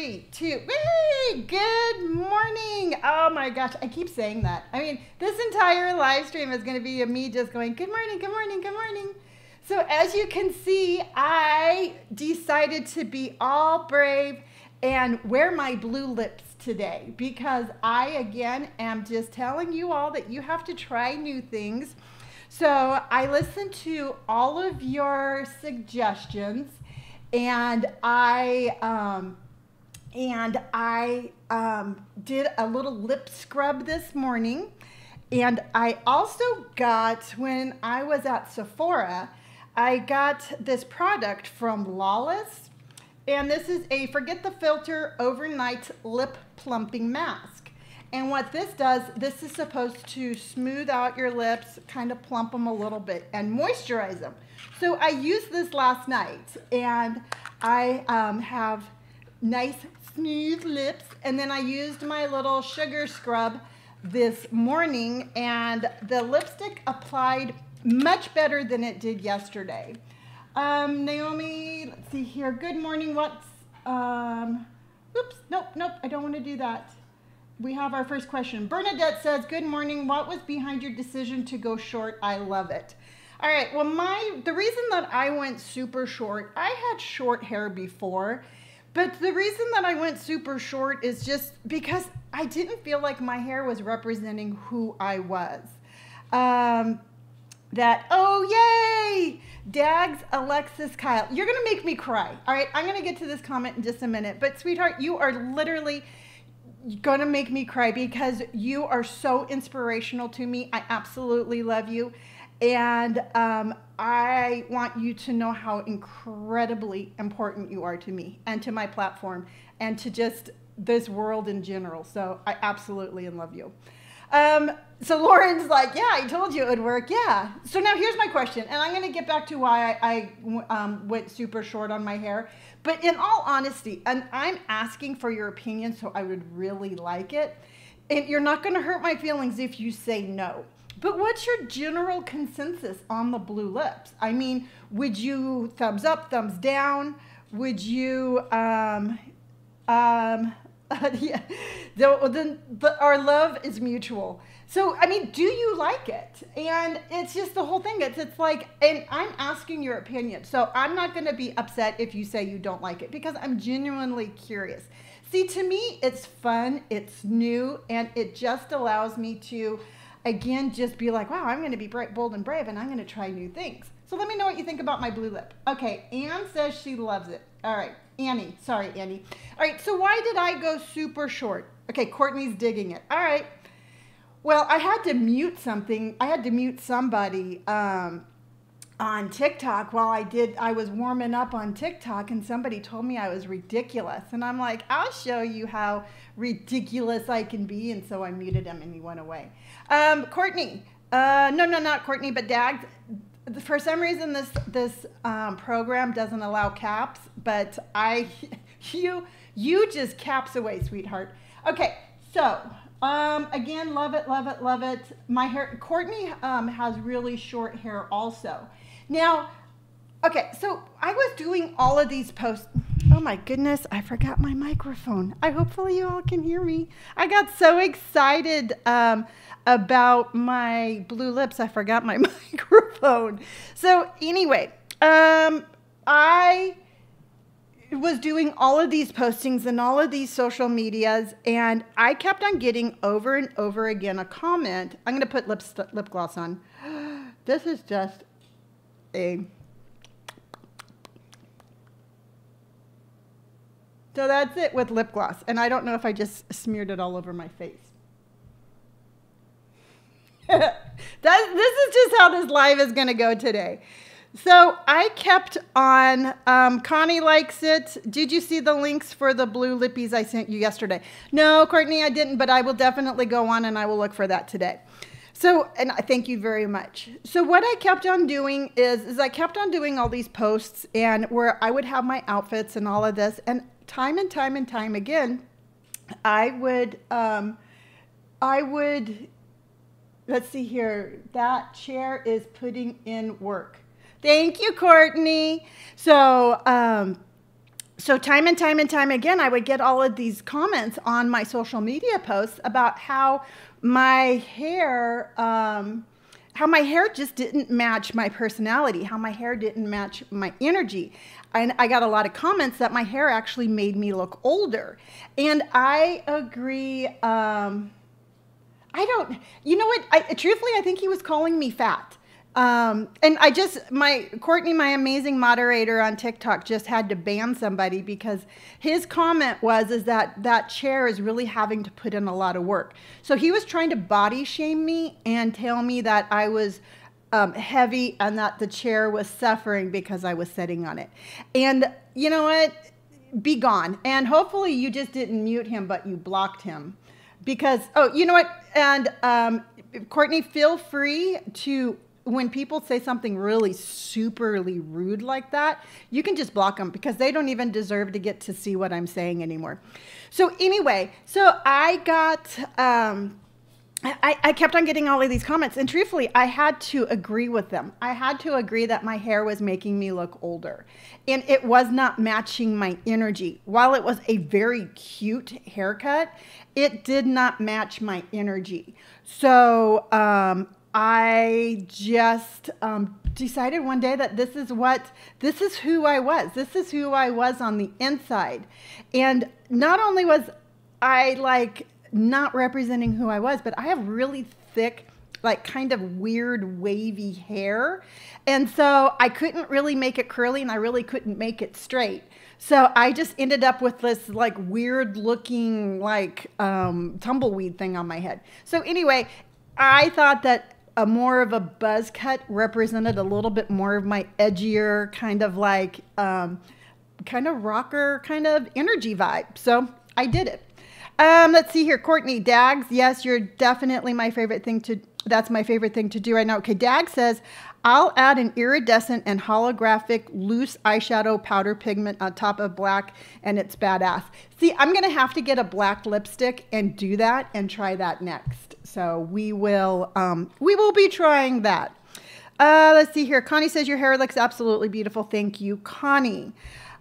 three, two. Hey, good morning. Oh my gosh, I keep saying that. I mean, this entire live stream is going to be me just going, good morning, good morning, good morning. So as you can see, I decided to be all brave and wear my blue lips today because I, again, am just telling you all that you have to try new things. So I listened to all of your suggestions and I um, and I um, did a little lip scrub this morning. And I also got when I was at Sephora, I got this product from Lawless, and this is a Forget the Filter Overnight Lip Plumping Mask. And what this does, this is supposed to smooth out your lips, kind of plump them a little bit, and moisturize them. So I used this last night, and I um, have nice smooth lips. And then I used my little sugar scrub this morning, and the lipstick applied much better than it did yesterday. Um, Naomi, let's see here. Good morning. What's, um, oops, nope, nope, I don't want to do that. We have our first question. Bernadette says, Good morning. What was behind your decision to go short? I love it. All right. Well, my the reason that I went super short, I had short hair before, but the reason that I went super short is just because I didn't feel like my hair was representing who I was. Um, that oh yay, Dags, Alexis, Kyle, you're gonna make me cry. All right, I'm gonna get to this comment in just a minute, but sweetheart, you are literally gonna make me cry because you are so inspirational to me. I absolutely love you. And um, I want you to know how incredibly important you are to me and to my platform and to just this world in general. So I absolutely and love you. Um, so Lauren's like, yeah, I told you it would work. Yeah. So now here's my question, and I'm going to get back to why I, I um, went super short on my hair. But in all honesty, and I'm asking for your opinion, so I would really like it. And you're not going to hurt my feelings if you say no. But what's your general consensus on the blue lips? I mean, would you thumbs up, thumbs down? Would you, um, um, yeah, the, the, our love is mutual. So, I mean, do you like it? And it's just the whole thing. It's, it's like, and I'm asking your opinion. So I'm not going to be upset if you say you don't like it because I'm genuinely curious. See, to me, it's fun, it's new, and it just allows me to again, just be like, wow, I'm going to be bright, bold, and brave, and I'm going to try new things. So let me know what you think about my blue lip. Okay, Anne says she loves it. All right, Annie. Sorry, Annie. All right, so why did I go super short? Okay, Courtney's digging it. All right. Well, I had to mute something. I had to mute somebody um, on TikTok while I did. I was warming up on TikTok, and somebody told me I was ridiculous, and I'm like, I'll show you how ridiculous I can be, and so I muted him, and he went away. Um, Courtney, uh, no, no, not Courtney, but Dag. For some reason, this this um, program doesn't allow caps, but I, you, you just caps away, sweetheart. Okay, so um, again, love it, love it, love it. My hair, Courtney um, has really short hair also. Now, okay, so I was doing all of these posts. Oh my goodness, I forgot my microphone. I hopefully you all can hear me. I got so excited. Um, about my blue lips. I forgot my microphone. So anyway, um, I was doing all of these postings and all of these social medias, and I kept on getting over and over again a comment. I'm going to put lip, lip gloss on. This is just a. So that's it with lip gloss. And I don't know if I just smeared it all over my face. that, this is just how this live is going to go today. So I kept on, um, Connie likes it. Did you see the links for the blue lippies I sent you yesterday? No, Courtney, I didn't, but I will definitely go on and I will look for that today. So, and I thank you very much. So what I kept on doing is, is I kept on doing all these posts and where I would have my outfits and all of this. And time and time and time again, I would, um, I would let's see here. That chair is putting in work. Thank you, Courtney. So, um, so time and time and time again, I would get all of these comments on my social media posts about how my hair, um, how my hair just didn't match my personality, how my hair didn't match my energy. And I got a lot of comments that my hair actually made me look older. And I agree. Um, I don't, you know what? I, truthfully, I think he was calling me fat. Um, and I just, my, Courtney, my amazing moderator on TikTok just had to ban somebody because his comment was, is that that chair is really having to put in a lot of work. So he was trying to body shame me and tell me that I was um, heavy and that the chair was suffering because I was sitting on it. And you know what? Be gone. And hopefully you just didn't mute him, but you blocked him because, oh, you know what? And um, Courtney, feel free to when people say something really superly rude like that, you can just block them because they don't even deserve to get to see what I'm saying anymore. So anyway, so I got, um, I, I kept on getting all of these comments, and truthfully, I had to agree with them. I had to agree that my hair was making me look older, and it was not matching my energy. While it was a very cute haircut, it did not match my energy. So um, I just um, decided one day that this is what, this is who I was. This is who I was on the inside. And not only was I like not representing who I was, but I have really thick, like kind of weird wavy hair. And so I couldn't really make it curly and I really couldn't make it straight. So I just ended up with this like weird looking like um, tumbleweed thing on my head. So anyway, I thought that a more of a buzz cut represented a little bit more of my edgier kind of like um, kind of rocker kind of energy vibe. So I did it. Um, let's see here, Courtney Dags. Yes, you're definitely my favorite thing to. That's my favorite thing to do right now. Okay, Dag says I'll add an iridescent and holographic loose eyeshadow powder pigment on top of black, and it's badass. See, I'm gonna have to get a black lipstick and do that and try that next. So we will um, we will be trying that. Uh, let's see here. Connie says your hair looks absolutely beautiful. Thank you, Connie.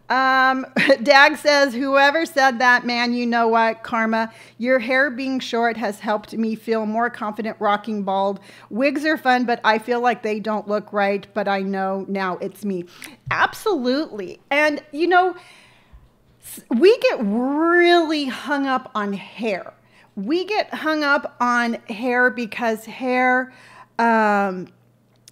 Um, Dag says, whoever said that, man, you know what, Karma, your hair being short has helped me feel more confident rocking bald. Wigs are fun, but I feel like they don't look right, but I know now it's me. Absolutely. And, you know, we get really hung up on hair we get hung up on hair because hair, um,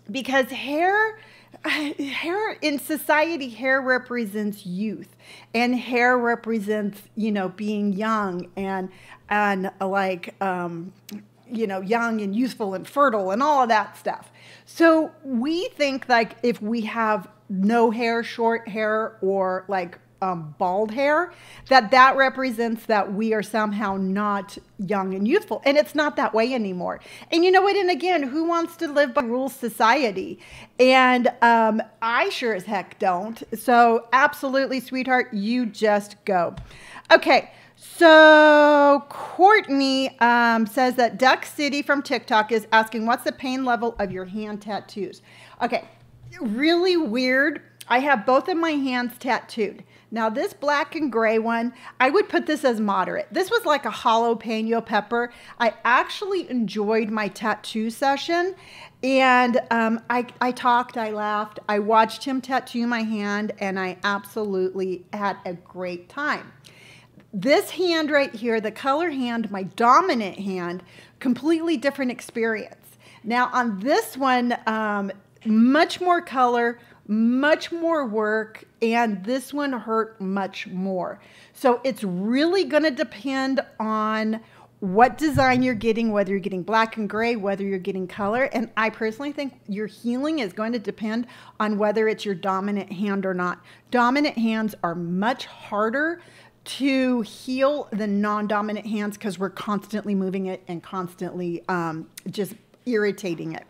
because hair, hair in society, hair represents youth, and hair represents you know being young and and like um, you know young and youthful and fertile and all of that stuff. So we think like if we have no hair, short hair, or like um, bald hair, that that represents that we are somehow not young and youthful. And it's not that way anymore. And you know what? And again, who wants to live by rules society? And um, I sure as heck don't. So absolutely, sweetheart, you just go. Okay. So Courtney um, says that Duck City from TikTok is asking, what's the pain level of your hand tattoos? Okay, really weird. I have both of my hands tattooed. Now this black and gray one, I would put this as moderate. This was like a jalapeno pepper. I actually enjoyed my tattoo session and um, I, I talked, I laughed, I watched him tattoo my hand and I absolutely had a great time. This hand right here, the color hand, my dominant hand, completely different experience. Now on this one, um, much more color, much more work, and this one hurt much more. So it's really going to depend on what design you're getting, whether you're getting black and gray, whether you're getting color. And I personally think your healing is going to depend on whether it's your dominant hand or not. Dominant hands are much harder to heal than non-dominant hands because we're constantly moving it and constantly um, just irritating it.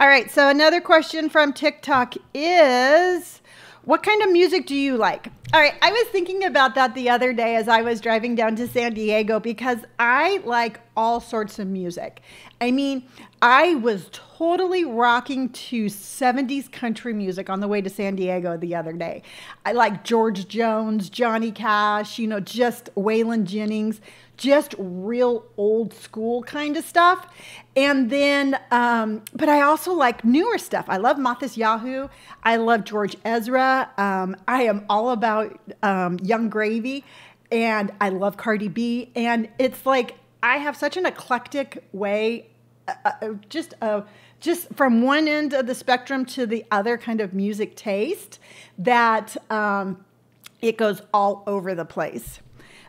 All right, so another question from TikTok is what kind of music do you like? All right, I was thinking about that the other day as I was driving down to San Diego because I like all sorts of music. I mean, I was totally rocking to 70s country music on the way to San Diego the other day. I like George Jones, Johnny Cash, you know, just Waylon Jennings, just real old school kind of stuff. And then, um, but I also like newer stuff. I love Matisyahu. I love George Ezra. Um, I am all about um, Yung Gravy. And I love Cardi B. And it's like, I have such an eclectic way, uh, uh, just uh, just from one end of the spectrum to the other kind of music taste that um, it goes all over the place.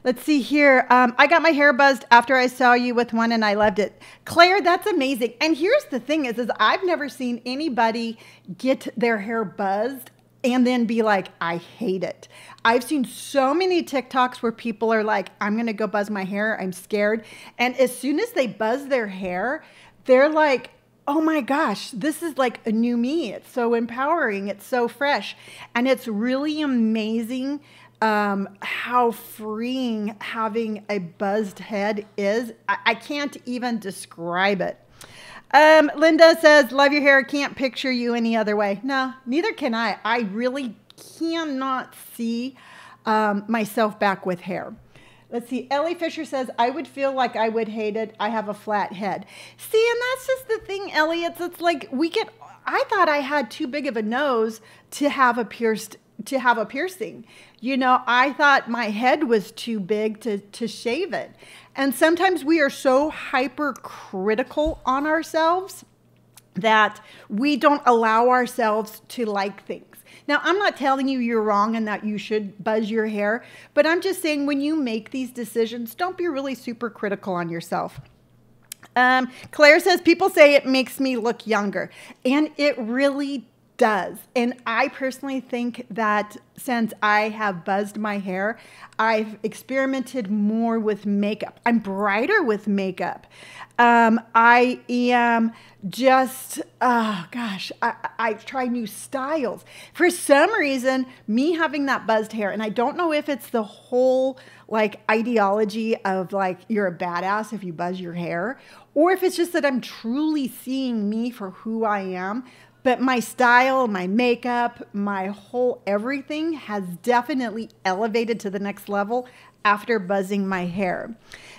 Let's see here. Um, I got my hair buzzed after I saw you with one and I loved it. Claire, that's amazing. And here's the thing is, is I've never seen anybody get their hair buzzed and then be like, I hate it. I've seen so many TikToks where people are like, I'm to go buzz my hair. I'm scared. And as soon as they buzz their hair, they're like, oh my gosh, this is like a new me. It's so empowering. It's so fresh. And it's really amazing um, how freeing having a buzzed head is. I, I can't even describe it. Um, Linda says, Love your hair. Can't picture you any other way. No, neither can I. I really cannot see um, myself back with hair. Let's see. Ellie Fisher says, I would feel like I would hate it. I have a flat head. See, and that's just the thing, Ellie. It's, it's like we get, I thought I had too big of a nose to have a pierced to have a piercing. You know, I thought my head was too big to, to shave it. And sometimes we are so hypercritical on ourselves that we don't allow ourselves to like things. Now, I'm not telling you you're wrong and that you should buzz your hair, but I'm just saying when you make these decisions, don't be really super critical on yourself. Um, Claire says, People say it makes me look younger. And it really does. And I personally think that since I have buzzed my hair, I've experimented more with makeup. I'm brighter with makeup. Um, I am just, oh gosh, I, I try new styles. For some reason, me having that buzzed hair, and I don't know if it's the whole like ideology of like you're a badass if you buzz your hair, or if it's just that I'm truly seeing me for who I am. But my style, my makeup, my whole everything has definitely elevated to the next level after buzzing my hair.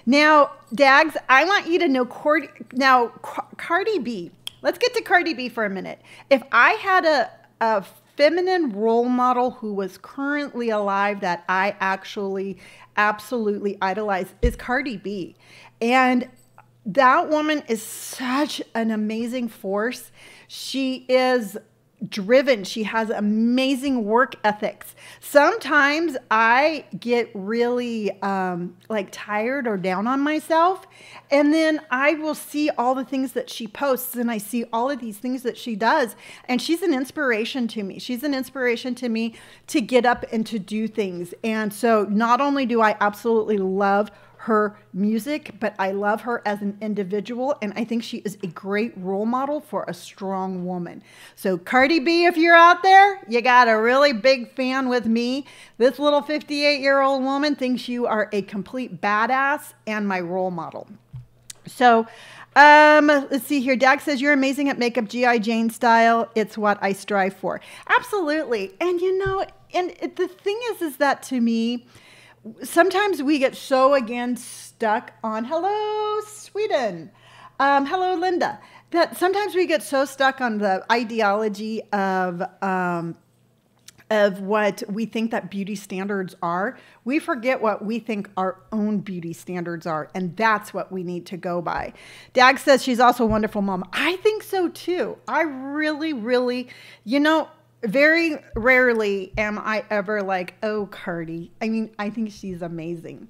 Now, Dags, I want you to know Cord- now Cardi B. Let's get to Cardi B for a minute. If I had a, a feminine role model who was currently alive that I actually absolutely idolize is Cardi B. And that woman is such an amazing force. She is driven. She has amazing work ethics. Sometimes I get really um, like tired or down on myself. And then I will see all the things that she posts and I see all of these things that she does. And she's an inspiration to me. She's an inspiration to me to get up and to do things. And so not only do I absolutely love her music, but I love her as an individual, and I think she is a great role model for a strong woman. So, Cardi B, if you're out there, you got a really big fan with me. This little 58 year old woman thinks you are a complete badass and my role model. So, um, let's see here. Dag says you're amazing at makeup, GI Jane style. It's what I strive for. Absolutely. And you know, and the thing is, is that to me, sometimes we get so again stuck on hello sweden. Um, hello linda. That sometimes we get so stuck on the ideology of um, of what we think that beauty standards are we forget what we think our own beauty standards are and that's what we need to go by. Dag says she's also a wonderful mom. I think so too. I really really you know very rarely am I ever like, oh, Cardi. I mean, I think she's amazing.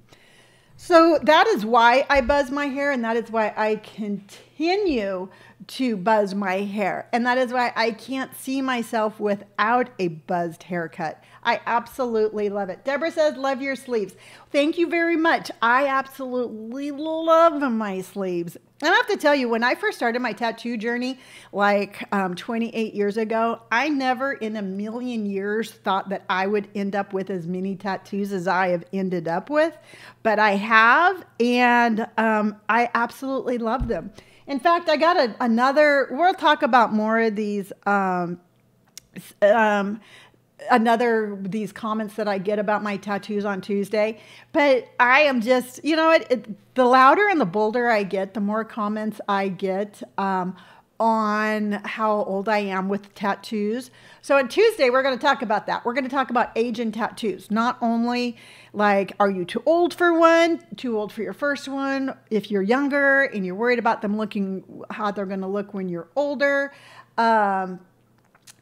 So that is why I buzz my hair, and that is why I continue to buzz my hair. And that is why I can't see myself without a buzzed haircut. I absolutely love it. Deborah says, Love your sleeves. Thank you very much. I absolutely love my sleeves. And I have to tell you, when I first started my tattoo journey, like um, 28 years ago, I never in a million years thought that I would end up with as many tattoos as I have ended up with. But I have, and um, I absolutely love them. In fact, I got a, another, we'll talk about more of these. Um, um, another these comments that I get about my tattoos on Tuesday. But I am just, you know what? It, the louder and the bolder I get, the more comments I get um, on how old I am with tattoos. So on Tuesday, we're going to talk about that. We're going to talk about age and tattoos. Not only like, are you too old for one, too old for your first one? If you're younger and you're worried about them looking how they're going to look when you're older. Um,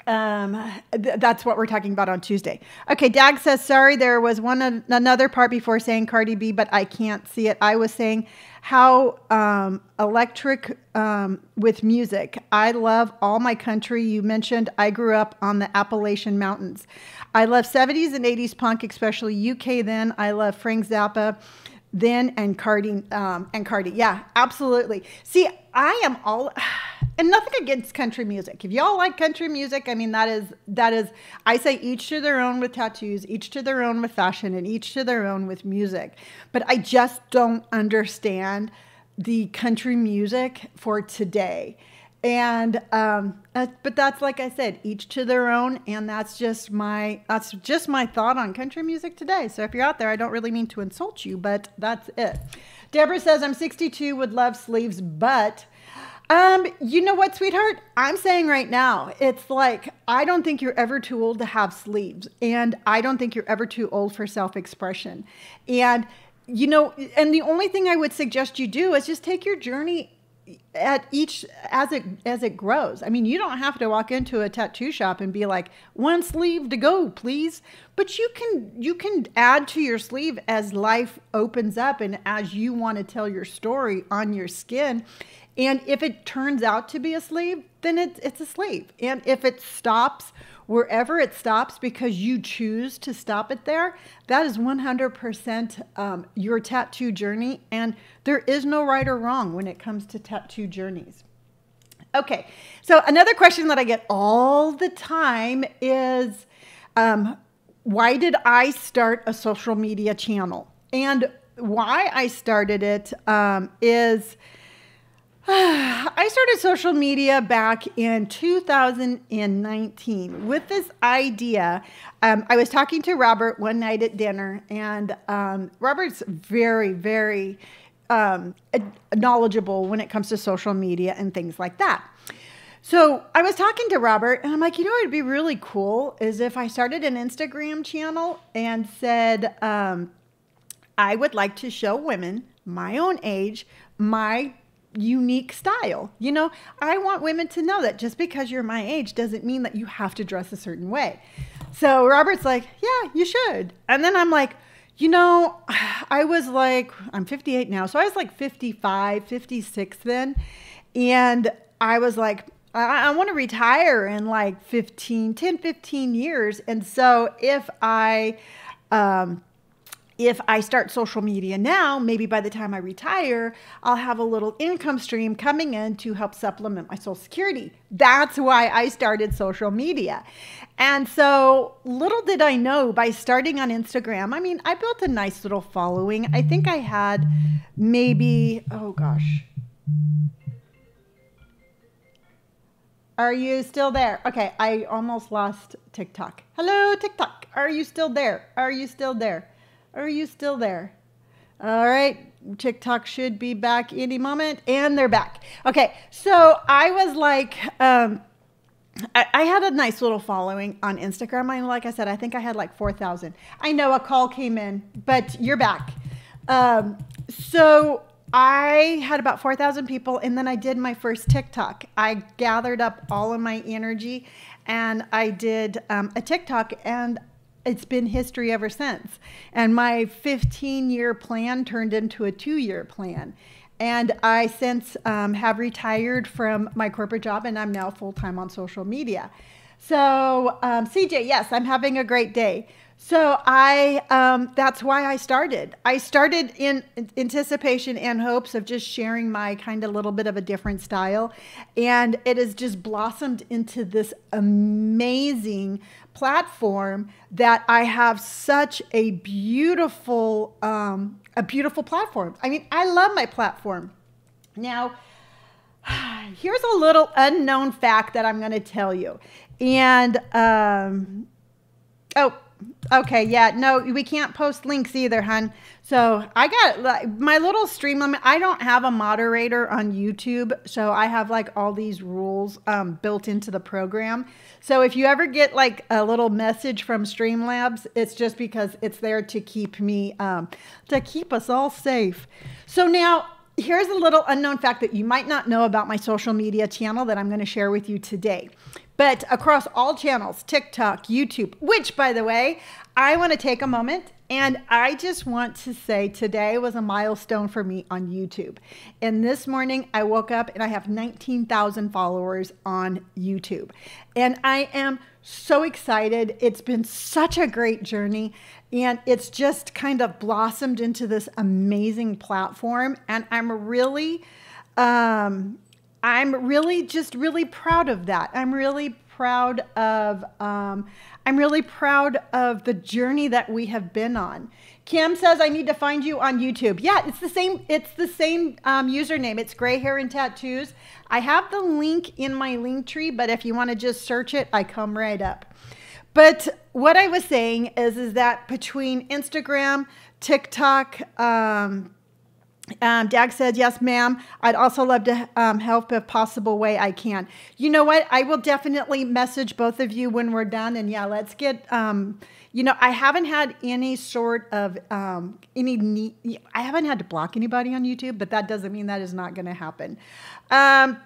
um, th- that's what we're talking about on Tuesday. Okay, Dag says, sorry, there was one another part before saying Cardi B, but I can't see it. I was saying how um, electric um, with music. I love all my country. You mentioned I grew up on the Appalachian Mountains. I love 70s and 80s punk, especially UK then. I love Frank Zappa then and Cardi um, and Cardi. Yeah, absolutely. See, I am all and nothing against country music. If y'all like country music, I mean that is that is I say each to their own with tattoos, each to their own with fashion, and each to their own with music. But I just don't understand the country music for today. And um, uh, but that's like I said, each to their own, and that's just my that's just my thought on country music today. So if you're out there, I don't really mean to insult you, but that's it. Deborah says I'm 62, would love sleeves, but um, you know what, sweetheart? I'm saying right now, it's like I don't think you're ever too old to have sleeves, and I don't think you're ever too old for self-expression. And you know, and the only thing I would suggest you do is just take your journey at each as it as it grows. I mean, you don't have to walk into a tattoo shop and be like, "One sleeve to go, please." But you can you can add to your sleeve as life opens up and as you want to tell your story on your skin. And if it turns out to be a sleeve, then it, it's a sleeve. And if it stops wherever it stops because you choose to stop it there, that is 100% um, your tattoo journey. And there is no right or wrong when it comes to tattoo journeys. Okay, so another question that I get all the time is um, why did I start a social media channel? And why I started it um, is I started social media back in 2019 with this idea. Um, I was talking to Robert one night at dinner, and um, Robert's very, very um, knowledgeable when it comes to social media and things like that. So I was talking to Robert, and I'm like, you know, it'd be really cool is if I started an Instagram channel and said, um, I would like to show women my own age my unique style. You know, I want women to know that just because you're my age doesn't mean that you have to dress a certain way. So Robert's like, yeah, you should. And then I'm like, you know, I was like, I'm 58 now. So I was like 55, 56 then. And I was like, I, I want to retire in like 15, 10, 15 years. And so if I, um, if I start social media now, maybe by the time I retire, I'll have a little income stream coming in to help supplement my Social Security. That's why I started social media. And so, little did I know by starting on Instagram, I mean, I built a nice little following. I think I had maybe, oh gosh. Are you still there? Okay, I almost lost TikTok. Hello, TikTok. Are you still there? Are you still there? Are you still there? All right. TikTok should be back any moment. And they're back. Okay. So I was like, um, I, I had a nice little following on Instagram. I, like I said, I think I had like 4,000. I know a call came in, but you're back. Um, so I had about 4,000 people, and then I did my first TikTok. I gathered up all of my energy and I did um, a TikTok, and it's been history ever since. And my 15 year plan turned into a two year plan. and I since um, have retired from my corporate job and I'm now full time on social media. So, um, CJ, yes, I'm having a great day. So I, um, that's why I started. I started in anticipation and hopes of just sharing my kind of little bit of a different style. And it has just blossomed into this amazing platform that I have such a beautiful, um, a beautiful platform. I mean, I love my platform. Now, here's a little unknown fact that I'm going to tell you. And, um, oh, Okay, yeah, no, we can't post links either, hun. So I got like my little stream limit. I don't have a moderator on YouTube, so I have like all these rules um, built into the program. So if you ever get like a little message from Streamlabs, it's just because it's there to keep me um, to keep us all safe. So now here's a little unknown fact that you might not know about my social media channel that I'm going to share with you today. But across all channels, TikTok, YouTube, which by the way, I want to take a moment and I just want to say today was a milestone for me on YouTube. And this morning I woke up and I have 19,000 followers on YouTube. And I am so excited. It's been such a great journey and it's just kind of blossomed into this amazing platform. And I'm really, um, I'm really just really proud of that. I'm really proud of um, I'm really proud of the journey that we have been on. Kim says I need to find you on YouTube. Yeah, it's the same. It's the same um, username. It's gray hair and tattoos. I have the link in my link tree, but if you want to just search it, I come right up. But what I was saying is, is that between Instagram, TikTok, um, um, Dag said, yes, ma'am. I'd also love to um, help if possible way I can. You know what? I will definitely message both of you when we're done. And yeah, let's get, um, you know, I haven't had any sort of, um, any I haven't had to block anybody on YouTube, but that doesn't mean that is not going to happen. Um,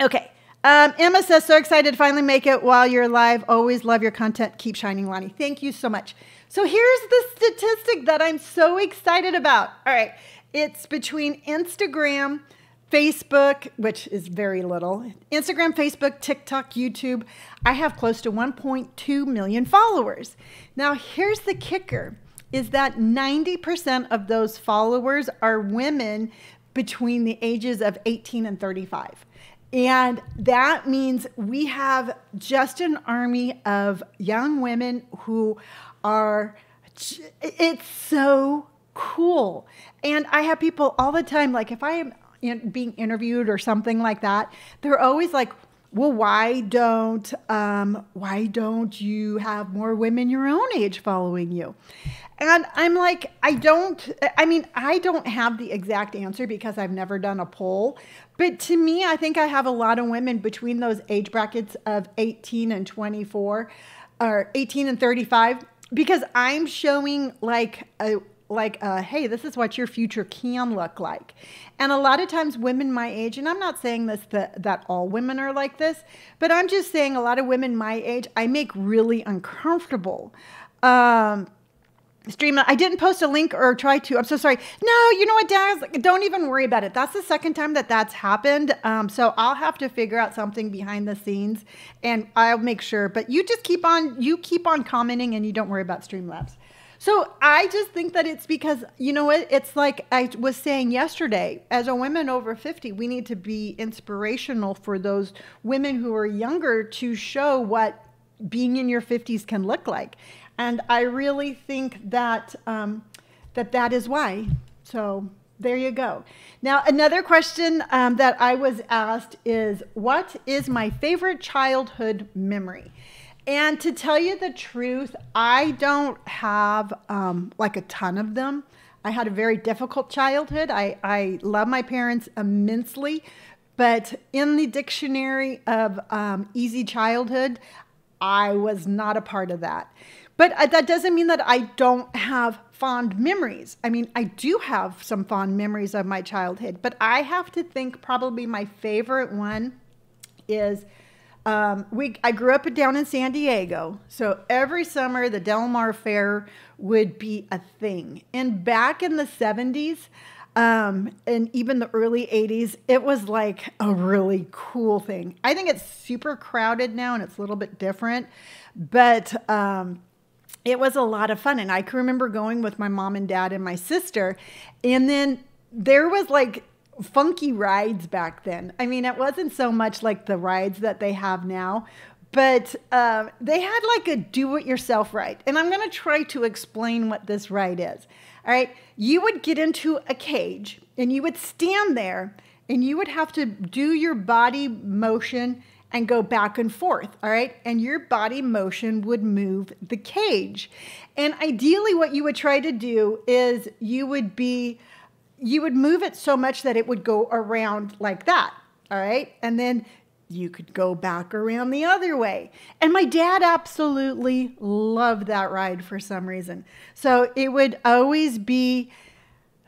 okay. Um, Emma says, so excited to finally make it while you're live. Always love your content. Keep shining, Lonni. Thank you so much. So here's the statistic that I'm so excited about. All right. It's between Instagram, Facebook, which is very little, Instagram, Facebook, TikTok, YouTube. I have close to 1.2 million followers. Now, here's the kicker is that 90% of those followers are women between the ages of 18 and 35. And that means we have just an army of young women who are, it's so cool. And I have people all the time, like if I am in, being interviewed or something like that, they're always like, well, why don't um, why don't you have more women your own age following you? And I'm like, I don't. I mean, I don't have the exact answer because I've never done a poll. But to me, I think I have a lot of women between those age brackets of 18 and 24, or 18 and 35, because I'm showing like a like, uh, hey, this is what your future can look like. And a lot of times, women my age, and I'm not saying this that, that all women are like this, but I'm just saying a lot of women my age, I make really uncomfortable. Um, stream i didn't post a link or try to i'm so sorry no you know what Daz? don't even worry about it that's the second time that that's happened um, so i'll have to figure out something behind the scenes and i'll make sure but you just keep on you keep on commenting and you don't worry about stream streamlabs so I just think that it's because, you know what, it's like I was saying yesterday, as a woman over 50, we need to be inspirational for those women who are younger to show what being in your 50s can look like. And I really think that um, that, that is why. So there you go. Now, another question um, that I was asked is, what is my favorite childhood memory? And to tell you the truth, I don't have um, like a ton of them. I had a very difficult childhood. I, I love my parents immensely, but in the dictionary of um, easy childhood, I was not a part of that. But uh, that doesn't mean that I don't have fond memories. I mean, I do have some fond memories of my childhood, but I have to think probably my favorite one is um, we I grew up down in San Diego, so every summer the Del Mar Fair would be a thing. And back in the 70s, um, and even the early 80s, it was like a really cool thing. I think it's super crowded now and it's a little bit different, but um, it was a lot of fun. And I can remember going with my mom and dad and my sister. And then there was like funky rides back then. I mean, it wasn't so much like the rides that they have now, but uh, they had like a do it yourself ride. And I'm going to try to explain what this ride is. All right. You would get into a cage and you would stand there and you would have to do your body motion and go back and forth. All right. And your body motion would move the cage. And ideally, what you would try to do is you would be, you would move it so much that it would go around like that. All right. And then you could go back around the other way. And my dad absolutely loved that ride for some reason. So it would always be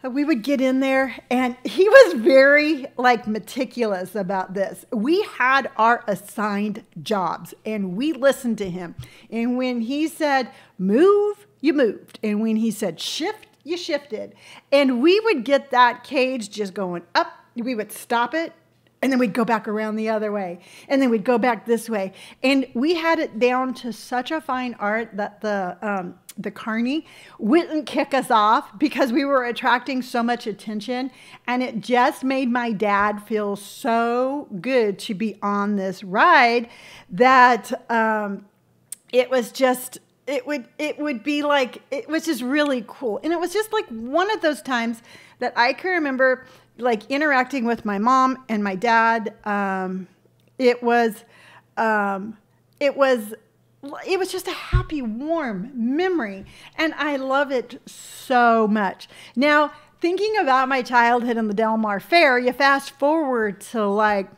we would get in there and he was very like meticulous about this. We had our assigned jobs and we listened to him. And when he said move, you moved. And when he said shift, you shifted. And we would get that cage just going up. We would stop it and then we'd go back around the other way and then we'd go back this way and we had it down to such a fine art that the um, the carney wouldn't kick us off because we were attracting so much attention and it just made my dad feel so good to be on this ride that um, it was just it would it would be like it was just really cool and it was just like one of those times that i can remember like interacting with my mom and my dad. Um, it was, um, it was, it was just a happy, warm memory, and I love it so much. Now, thinking about my childhood in the Del Mar Fair, you fast forward to like,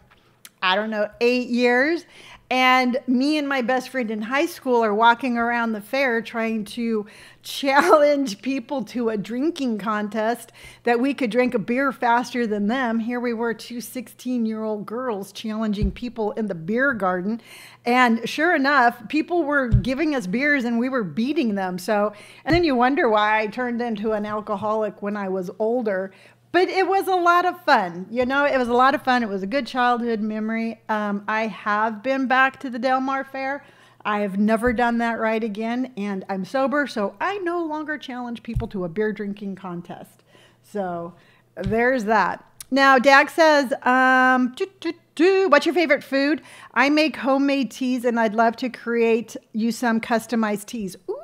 I don't know, eight years, and me and my best friend in high school are walking around the fair trying to challenge people to a drinking contest that we could drink a beer faster than them. Here we were, two 16 year old girls challenging people in the beer garden. And sure enough, people were giving us beers and we were beating them. So, and then you wonder why I turned into an alcoholic when I was older but it was a lot of fun. You know, it was a lot of fun. It was a good childhood memory. Um, I have been back to the Del Mar Fair. I have never done that right again, and I'm sober, so I no longer challenge people to a beer drinking contest. So there's that. Now, Dag says, um, what's your favorite food? I make homemade teas, and I'd love to create you some customized teas. Ooh,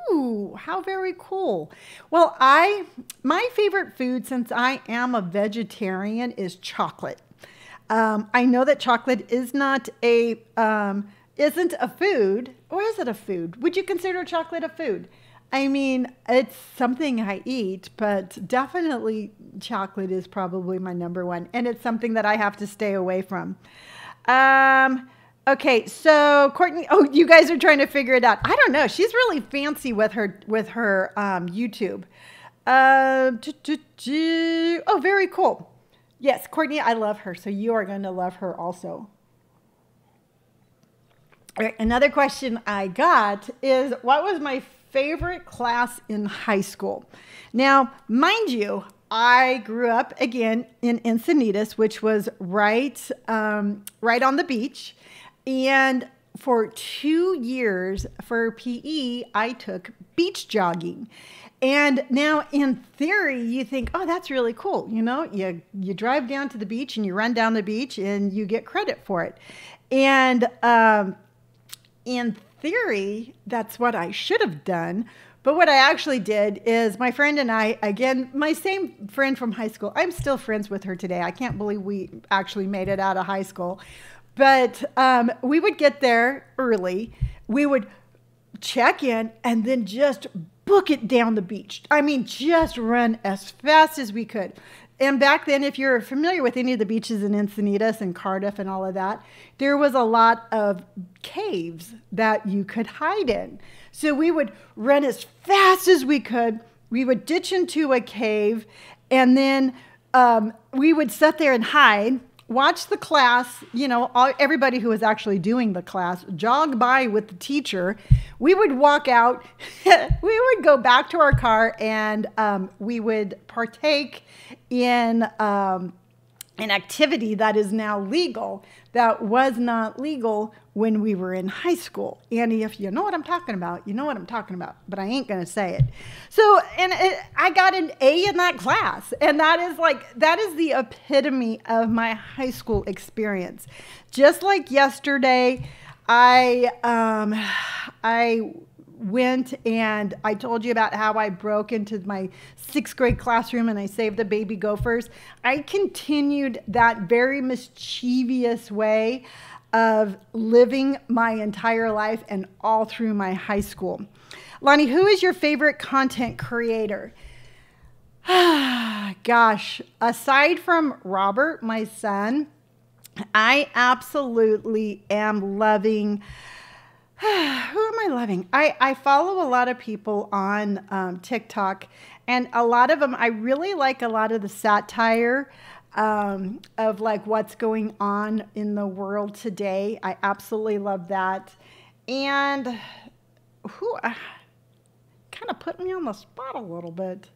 how very cool. Well, I my favorite food since I am a vegetarian is chocolate. Um, I know that chocolate is not a um, isn't a food, or is it a food? Would you consider chocolate a food? I mean, it's something I eat, but definitely chocolate is probably my number one, and it's something that I have to stay away from. Um, Okay, so Courtney, oh, you guys are trying to figure it out. I don't know. She's really fancy with her with her um, YouTube. Uh, oh, very cool. Yes, Courtney, I love her, so you are going to love her also. All right, another question I got is what was my favorite class in high school? Now, mind you, I grew up again in Encinitas, which was right um, right on the beach. And for two years for PE, I took beach jogging. And now, in theory, you think, oh, that's really cool. You know, you, you drive down to the beach and you run down the beach and you get credit for it. And um, in theory, that's what I should have done. But what I actually did is my friend and I, again, my same friend from high school, I'm still friends with her today. I can't believe we actually made it out of high school. But um, we would get there early. We would check in and then just book it down the beach. I mean, just run as fast as we could. And back then, if you're familiar with any of the beaches in Encinitas and Cardiff and all of that, there was a lot of caves that you could hide in. So we would run as fast as we could. We would ditch into a cave, and then um, we would sit there and hide watch the class, you know, all, everybody who was actually doing the class jog by with the teacher. We would walk out, we would go back to our car, and um, we would partake in um, an activity that is now legal that was not legal when we were in high school. Annie, if you know what I'm talking about, you know what I'm talking about, but I ain't to say it. So, and it, I got an A in that class, and that is like, that is the epitome of my high school experience. Just like yesterday, I, um, I, went and I told you about how I broke into my sixth grade classroom and I saved the baby gophers. I continued that very mischievous way of living my entire life and all through my high school. Lonni, who is your favorite content creator? Gosh, aside from Robert, my son, I absolutely am loving who am I loving? I, I follow a lot of people on um, TikTok, and a lot of them, I really like a lot of the satire um, of like what's going on in the world today. I absolutely love that. And who uh, kind of put me on the spot a little bit.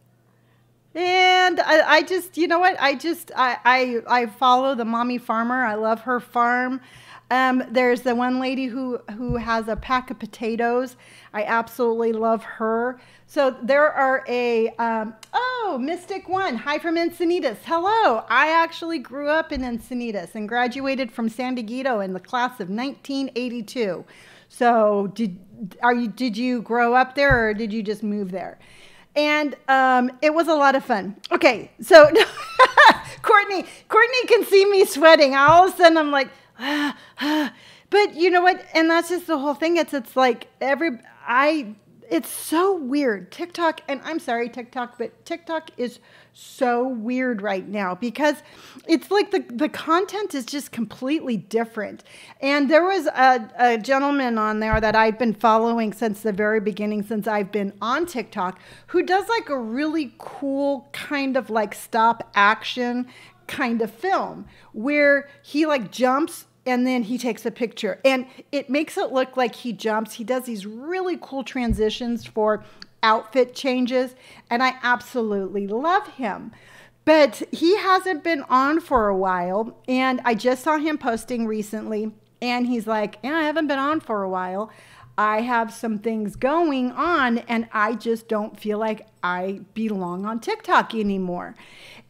And I, I, just, you know what? I just, I, I, I follow the mommy farmer. I love her farm. Um, there's the one lady who, who has a pack of potatoes. I absolutely love her. So there are a, um, oh, Mystic One. Hi from Encinitas. Hello. I actually grew up in Encinitas and graduated from San Dieguito in the class of 1982. So did, are you, did you grow up there or did you just move there? and um, it was a lot of fun. Okay, so Courtney, Courtney can see me sweating. All of a sudden, I'm like, but you know what? And that's just the whole thing. It's it's like every I it's so weird. TikTok, and I'm sorry, TikTok, but TikTok is so weird right now because it's like the, the content is just completely different. And there was a, a gentleman on there that I've been following since the very beginning, since I've been on TikTok, who does like a really cool kind of like stop action kind of film where he like jumps and then he takes a picture. And it makes it look like he jumps. He does these really cool transitions for outfit changes and i absolutely love him. But he hasn't been on for a while and i just saw him posting recently and he's like yeah i haven't been on for a while i have some things going on and i just don't feel like i belong on tiktok anymore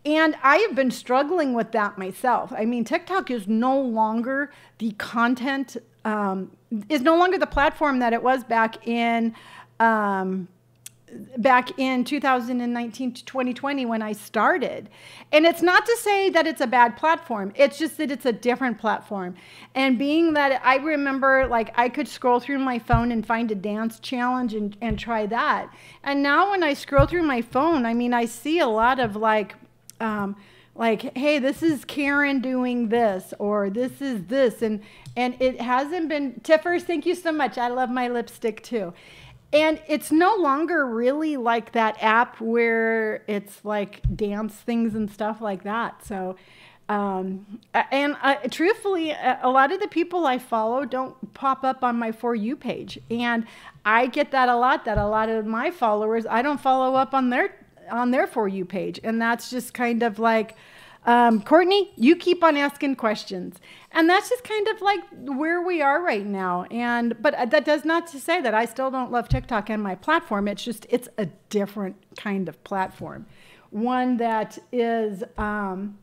and I have been struggling with that myself. I mean, TikTok is no longer the content, um, is no longer the platform that it was back in. Um, back in 2019 to 2020 when I started. And it's not to say that it's a bad platform. It's just that it's a different platform. And being that I remember like I could scroll through my phone and find a dance challenge and, and try that. And now when I scroll through my phone, I mean I see a lot of like um, like hey this is karen doing this or this is this and and it hasn't been tiffers thank you so much i love my lipstick too and it's no longer really like that app where it's like dance things and stuff like that so um, and uh, truthfully, a lot of the people I follow don't pop up on my For You page. And I get that a lot, that a lot of my followers, I don't follow up on their on their For You page. And that's just kind of like, um, Courtney, you keep on asking questions. And that's just kind of like where we are right now. And but that does not to say that I still don't love TikTok and my platform. It's just it's a different kind of platform, one that is um,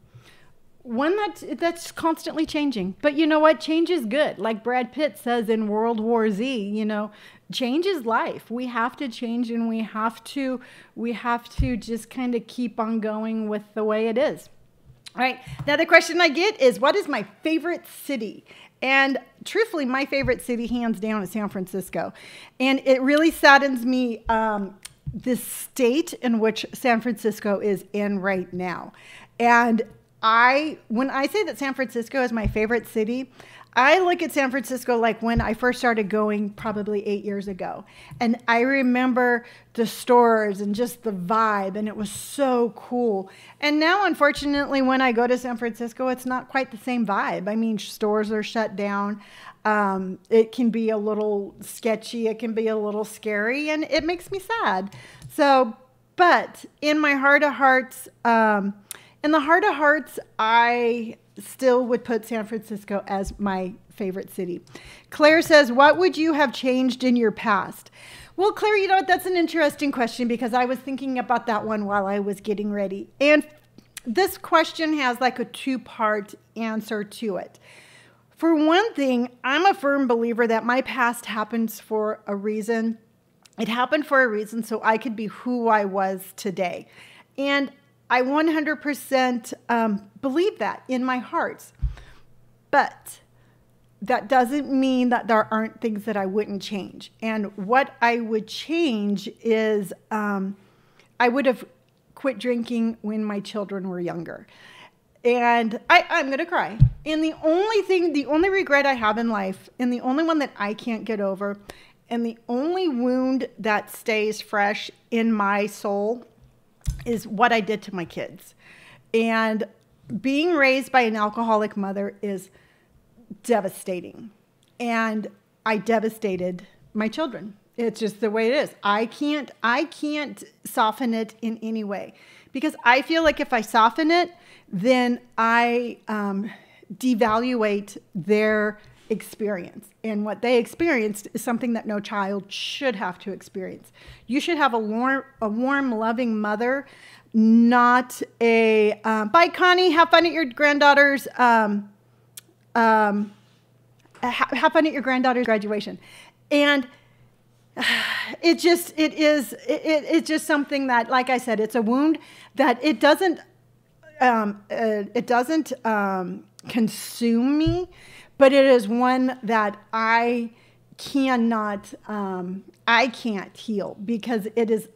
one that that's constantly changing. But you know what? Change is good. Like Brad Pitt says in World War Z, you know, change is life. We have to change and we have to we have to just kind of keep on going with the way it is. Right. Now the question I get is what is my favorite city? And truthfully, my favorite city, hands down, is San Francisco. And it really saddens me um, the state in which San Francisco is in right now. And I, when I say that San Francisco is my favorite city, I look at San Francisco like when I first started going probably eight years ago. And I remember the stores and just the vibe, and it was so cool. And now, unfortunately, when I go to San Francisco, it's not quite the same vibe. I mean, stores are shut down. Um, it can be a little sketchy, it can be a little scary, and it makes me sad. So, but in my heart of hearts, um, in the heart of hearts, I still would put San Francisco as my favorite city. Claire says, What would you have changed in your past? Well, Claire, you know what? That's an interesting question because I was thinking about that one while I was getting ready. And this question has like a two part answer to it. For one thing, I'm a firm believer that my past happens for a reason. It happened for a reason so I could be who I was today. And I 100% um, believe that in my heart. But that doesn't mean that there aren't things that I wouldn't change. And what I would change is um, I would have quit drinking when my children were younger. And I, I'm going to cry. And the only thing, the only regret I have in life, and the only one that I can't get over, and the only wound that stays fresh in my soul is what I did to my kids. And being raised by an alcoholic mother is devastating. And I devastated my children. It's just the way it is. I can't I can't soften it in any way because I feel like if I soften it, then I um, devaluate their experience. And what they experienced is something that no child should have to experience. You should have a warm, a warm loving mother, not a. Um, bye, Connie. Have fun at your granddaughter's. Um, um, have fun at your granddaughter's graduation, and it just it is it, it's just something that, like I said, it's a wound that it doesn't um, uh, it doesn't um, consume me but it is one that I cannot, um, I can't heal because it is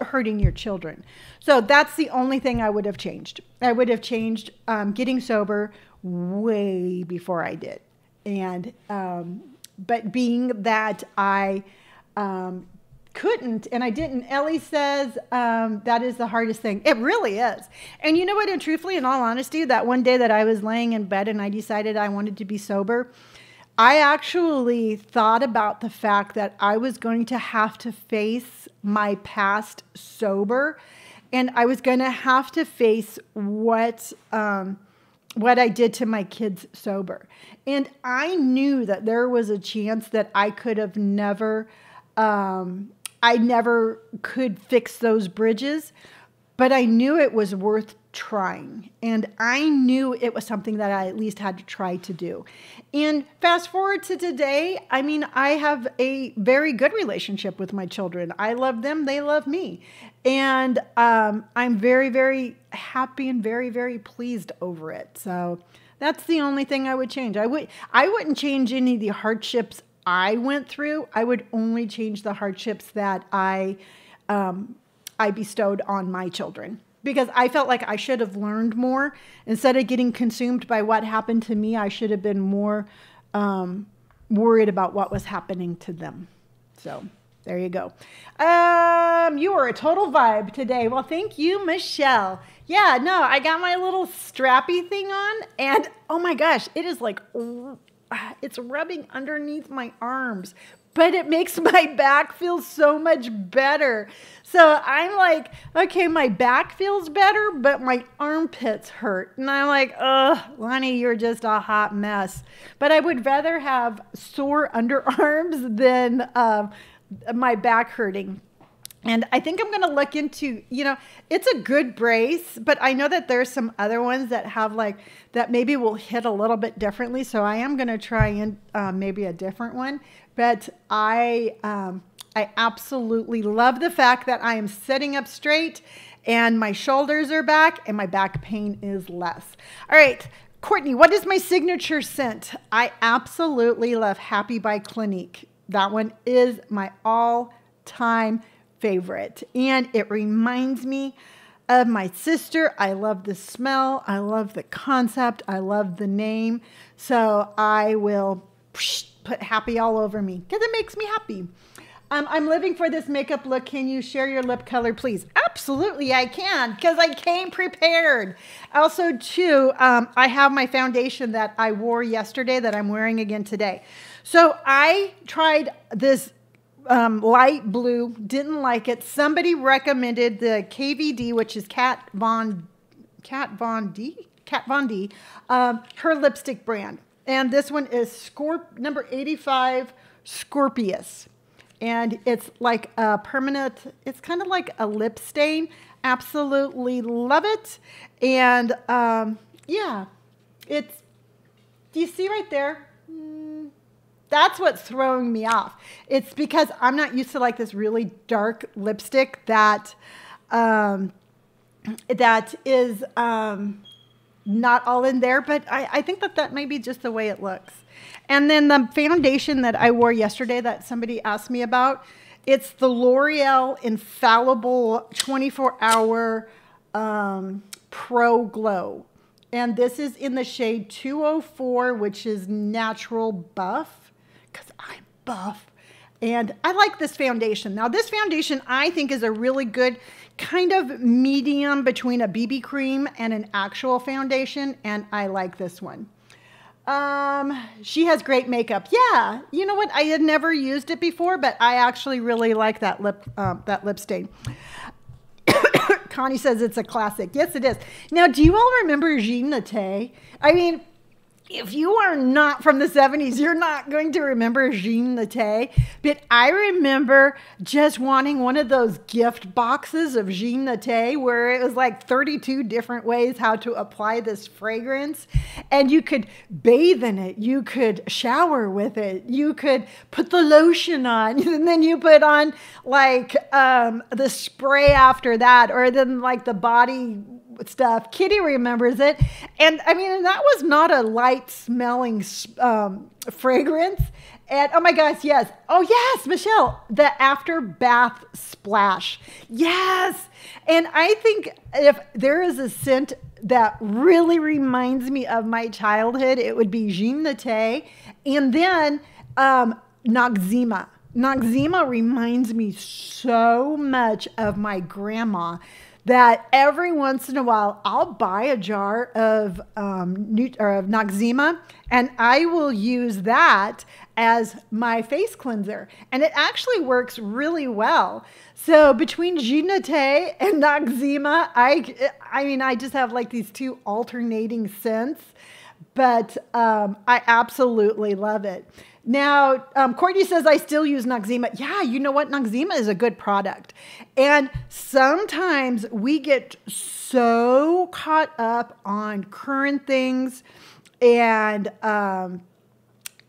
hurting your children. So that's the only thing I would have changed. I would have changed um, getting sober way before I did. And, um, but being that I um, couldn't and I didn't. Ellie says um, that is the hardest thing. It really is. And you know what? And truthfully, in all honesty, that one day that I was laying in bed and I decided I wanted to be sober, I actually thought about the fact that I was going to have to face my past sober and I was going to have to face what. Um, what I did to my kids sober. And I knew that there was a chance that I could have never um, I never could fix those bridges, but I knew it was worth trying. And I knew it was something that I at least had to try to do. And fast forward to today, I mean, I have a very good relationship with my children. I love them, they love me. And um, I'm very, very happy and very, very pleased over it. So that's the only thing I would change. I would I wouldn't change any of the hardships I went through, I would only change the hardships that I um, I bestowed on my children because I felt like I should have learned more instead of getting consumed by what happened to me. I should have been more um, worried about what was happening to them. So there you go. Um, you are a total vibe today. Well, thank you, Michelle. Yeah, no, I got my little strappy thing on, and oh my gosh, it is like it's rubbing underneath my arms, but it makes my back feel so much better. So I'm like, okay, my back feels better, but my armpits hurt. And I'm like, ugh, Lonni, you're just a hot mess. But I would rather have sore underarms than uh, my back hurting. And I think I'm going to look into, you know, it's a good brace, but I know that there's some other ones that have like, that maybe will hit a little bit differently. So I am going to try and uh, maybe a different one. But I, um, I absolutely love the fact that I am sitting up straight and my shoulders are back and my back pain is less. All right. Courtney, what is my signature scent? I absolutely love Happy by Clinique. That one is my all time favorite. And it reminds me of my sister. I love the smell. I love the concept. I love the name. So I will put happy all over me because it makes me happy. Um, I'm living for this makeup look. Can you share your lip color, please? Absolutely, I can because I came prepared. Also, too, um, I have my foundation that I wore yesterday that I'm wearing again today. So I tried this um, light blue, didn't like it. Somebody recommended the KVD, which is Kat Von Kat Von D, Kat Von D, um, her lipstick brand, and this one is Scorp number 85 Scorpius and it's like a permanent, it's kind of like a lip stain. Absolutely love it. And um, yeah, it's, do you see right there? Mm, that's what's throwing me off. It's because I'm not used to like this really dark lipstick that, um, that is um, not all in there, but I, I think that that may be just the way it looks. And then the foundation that I wore yesterday that somebody asked me about, it's the L'Oreal Infallible 24 Hour um, Pro Glow. And this is in the shade 204, which is Natural Buff, because I'm buff. And I like this foundation. Now, this foundation I think is a really good kind of medium between a BB cream and an actual foundation, and I like this one. Um, she has great makeup. Yeah, you know what? I had never used it before, but I actually really like that lip um, that lip stain. Connie says it's a classic. Yes, it is. Now, do you all remember Jean Naté? I mean, if you are not from the 70s, you're not going to remember Jean Naté. But I remember just wanting one of those gift boxes of Jean Naté where it was like 32 different ways how to apply this fragrance. And you could bathe in it, you could shower with it, you could put the lotion on, and then you put on like um, the spray after that, or then like the body stuff. Kitty remembers it. And I mean, and that was not a light smelling um, fragrance. And oh my gosh, yes. Oh, yes, Michelle, the after bath splash. Yes. And I think if there is a scent that really reminds me of my childhood, it would be Jean Naté. And then um. Noxzema reminds me so much of my grandma that every once in a while I'll buy a jar of um, or of Noxzema and I will use that as my face cleanser, and it actually works really well. So between Naté and Noxzema, I I mean I just have like these two alternating scents, but um, I absolutely love it. Now, um, Courtney says, I still use Noxzema. Yeah, you know what? Noxzema is a good product. And sometimes we get so caught up on current things and, um,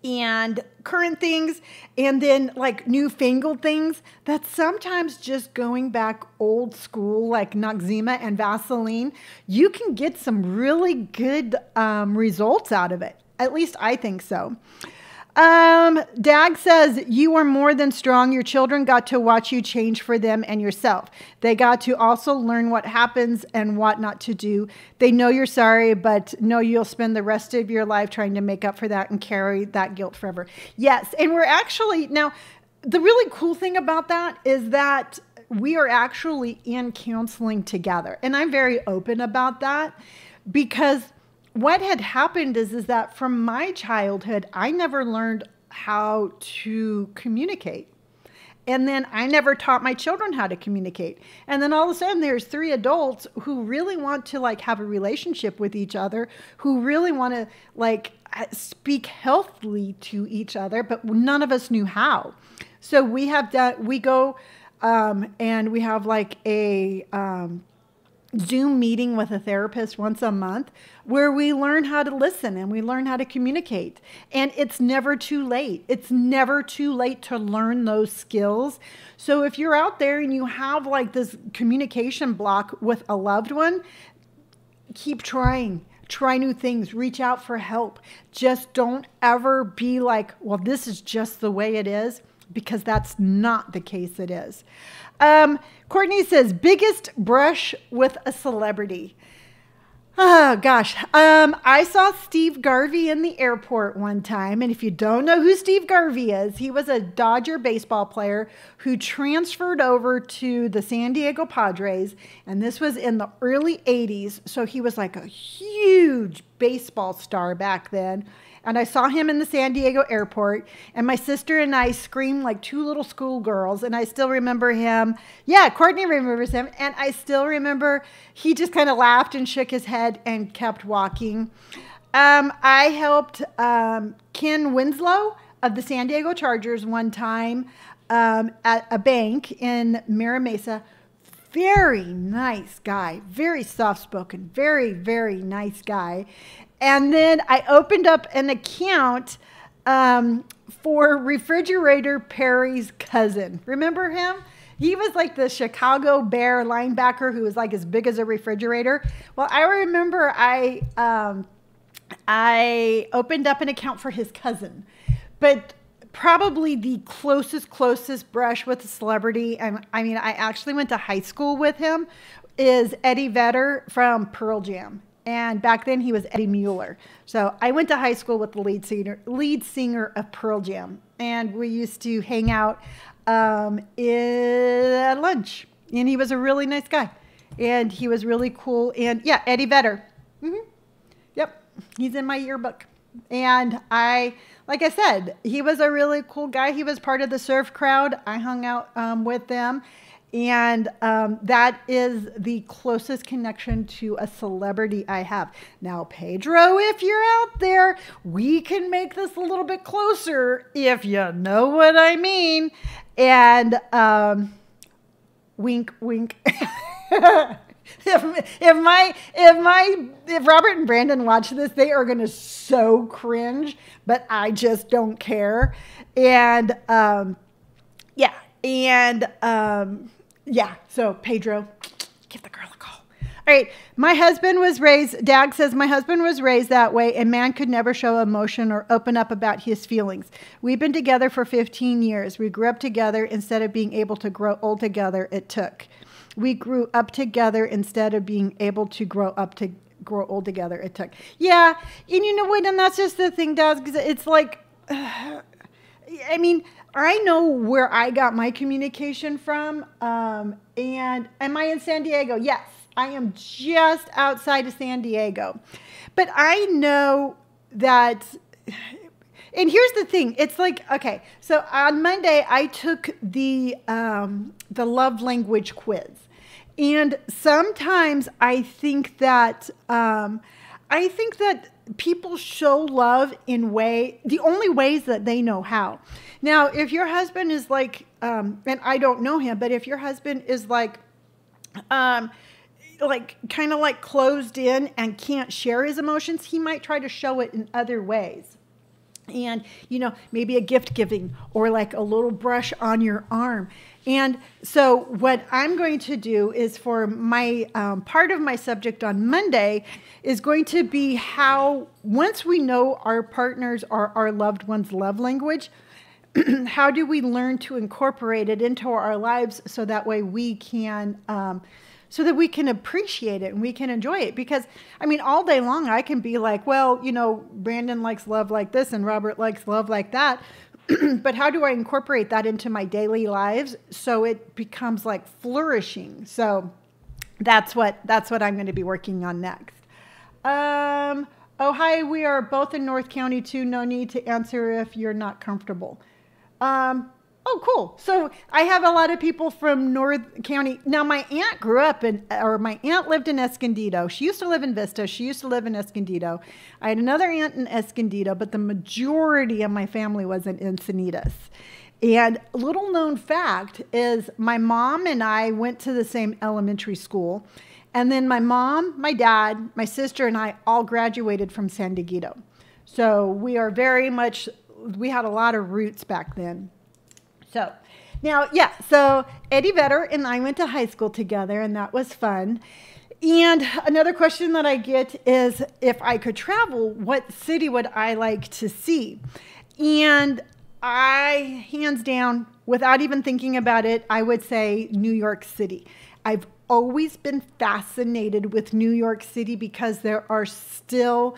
and current things and then like newfangled things that sometimes just going back old school like Noxzema and Vaseline, you can get some really good um, results out of it. At least I think so. Um, Dag says, You are more than strong. Your children got to watch you change for them and yourself. They got to also learn what happens and what not to do. They know you're sorry, but know you'll spend the rest of your life trying to make up for that and carry that guilt forever. Yes. And we're actually, now, the really cool thing about that is that we are actually in counseling together. And I'm very open about that because what had happened is is that from my childhood I never learned how to communicate. And then I never taught my children how to communicate. And then all of a sudden there's three adults who really want to like have a relationship with each other, who really want to like speak healthily to each other, but none of us knew how. So we have done we go um, and we have like a um, Zoom meeting with a therapist once a month where we learn how to listen and we learn how to communicate. And it's never too late. It's never too late to learn those skills. So if you're out there and you have like this communication block with a loved one, keep trying. Try new things, reach out for help. Just don't ever be like, well, this is just the way it is because that's not the case it is. Um, Courtney says, biggest brush with a celebrity. Oh gosh. Um, I saw Steve Garvey in the airport one time. And if you don't know who Steve Garvey is, he was a Dodger baseball player who transferred over to the San Diego Padres. And this was in the early 80s. So he was like a huge baseball star back then and I saw him in the San Diego airport, and my sister and I screamed like two little schoolgirls, and I still remember him. Yeah, Courtney remembers him, and I still remember he just kind of laughed and shook his head and kept walking. Um, I helped um, Kellen Winslow of the San Diego Chargers one time um, at a bank in Mira Mesa very nice guy, very soft spoken, very, very nice guy. And then I opened up an account um, for Refrigerator Perry's cousin. Remember him? He was like the Chicago Bear linebacker who was like as big as a refrigerator. Well, I remember I um, I opened up an account for his cousin, but probably the closest closest brush with a celebrity, and I mean, I actually went to high school with him, is Eddie Vedder from Pearl Jam and back then he was Eddie Mueller. So I went to high school with the lead singer, lead singer of Pearl Jam, and we used to hang out um, at lunch. And he was a really nice guy, and he was really cool. And yeah, Eddie Vedder. Mm-hmm. Yep, he's in my yearbook. And I, like I said, he was a really cool guy. He was part of the surf crowd. I hung out um, with them. And um, that is the closest connection to a celebrity I have. Now, Pedro, if you're out there, we can make this a little bit closer if you know what I mean. And um, wink, wink. if, if my if my if Robert and Brandon watch this, they are gonna so cringe, but I just don't care. And um, yeah, and um, yeah. So Pedro, give the girl a call. All right. My husband was raised, Dag says, my husband was raised that way, and man could never show emotion or open up about his feelings. We've been together for 15 years. We grew up together instead of being able to grow old together, it took. We grew up together instead of being able to grow up to grow old together, it took. Yeah. And you know what? And that's just the thing, Dag, because it's like, uh, I mean, I know where I got my communication from. Um, and am I in San Diego? Yes, I am just outside of San Diego. But I know that, and here's the thing it's like, okay, so on Monday, I took the, um, the love language quiz. And sometimes I think that, um, I think that people show love in way the only ways that they know how. Now if your husband is like um, and i don't know him but if your husband is like um, like kind of like closed in and can't share his emotions he might try to show it in other ways. And you know maybe a gift giving or like a little brush on your arm and so, what I'm going to do is for my um, part of my subject on Monday is going to be how, once we know our partners or our loved ones' love language, how do we learn to incorporate it into our lives so that way we can. Um, so that we can appreciate it and we can enjoy it. Because, I mean, all day long I can be like, well, you know, Brandon likes love like this and Robert likes love like that. but how do I incorporate that into my daily lives so it becomes like flourishing? So that's what that's what I'm going to be working on next. Um, oh hi, we are both in North County too. No need to answer if you're not comfortable. Um, Oh, cool. So I have a lot of people from North County. Now, my aunt grew up in, or my aunt lived in Escondido. She used to live in Vista. She used to live in Escondido. I had another aunt in Escondido, but the majority of my family was in Encinitas. And little known fact is my mom and I went to the same elementary school. And then my mom, my dad, my sister, and I all graduated from San Dieguito. So we are very much, we had a lot of roots back then. So now, yeah, so Eddie Vedder and I went to high school together, and that was fun. And another question that I get is if I could travel, what city would I like to see? And I, hands down, without even thinking about it, I would say New York City. I've always been fascinated with New York City because there are still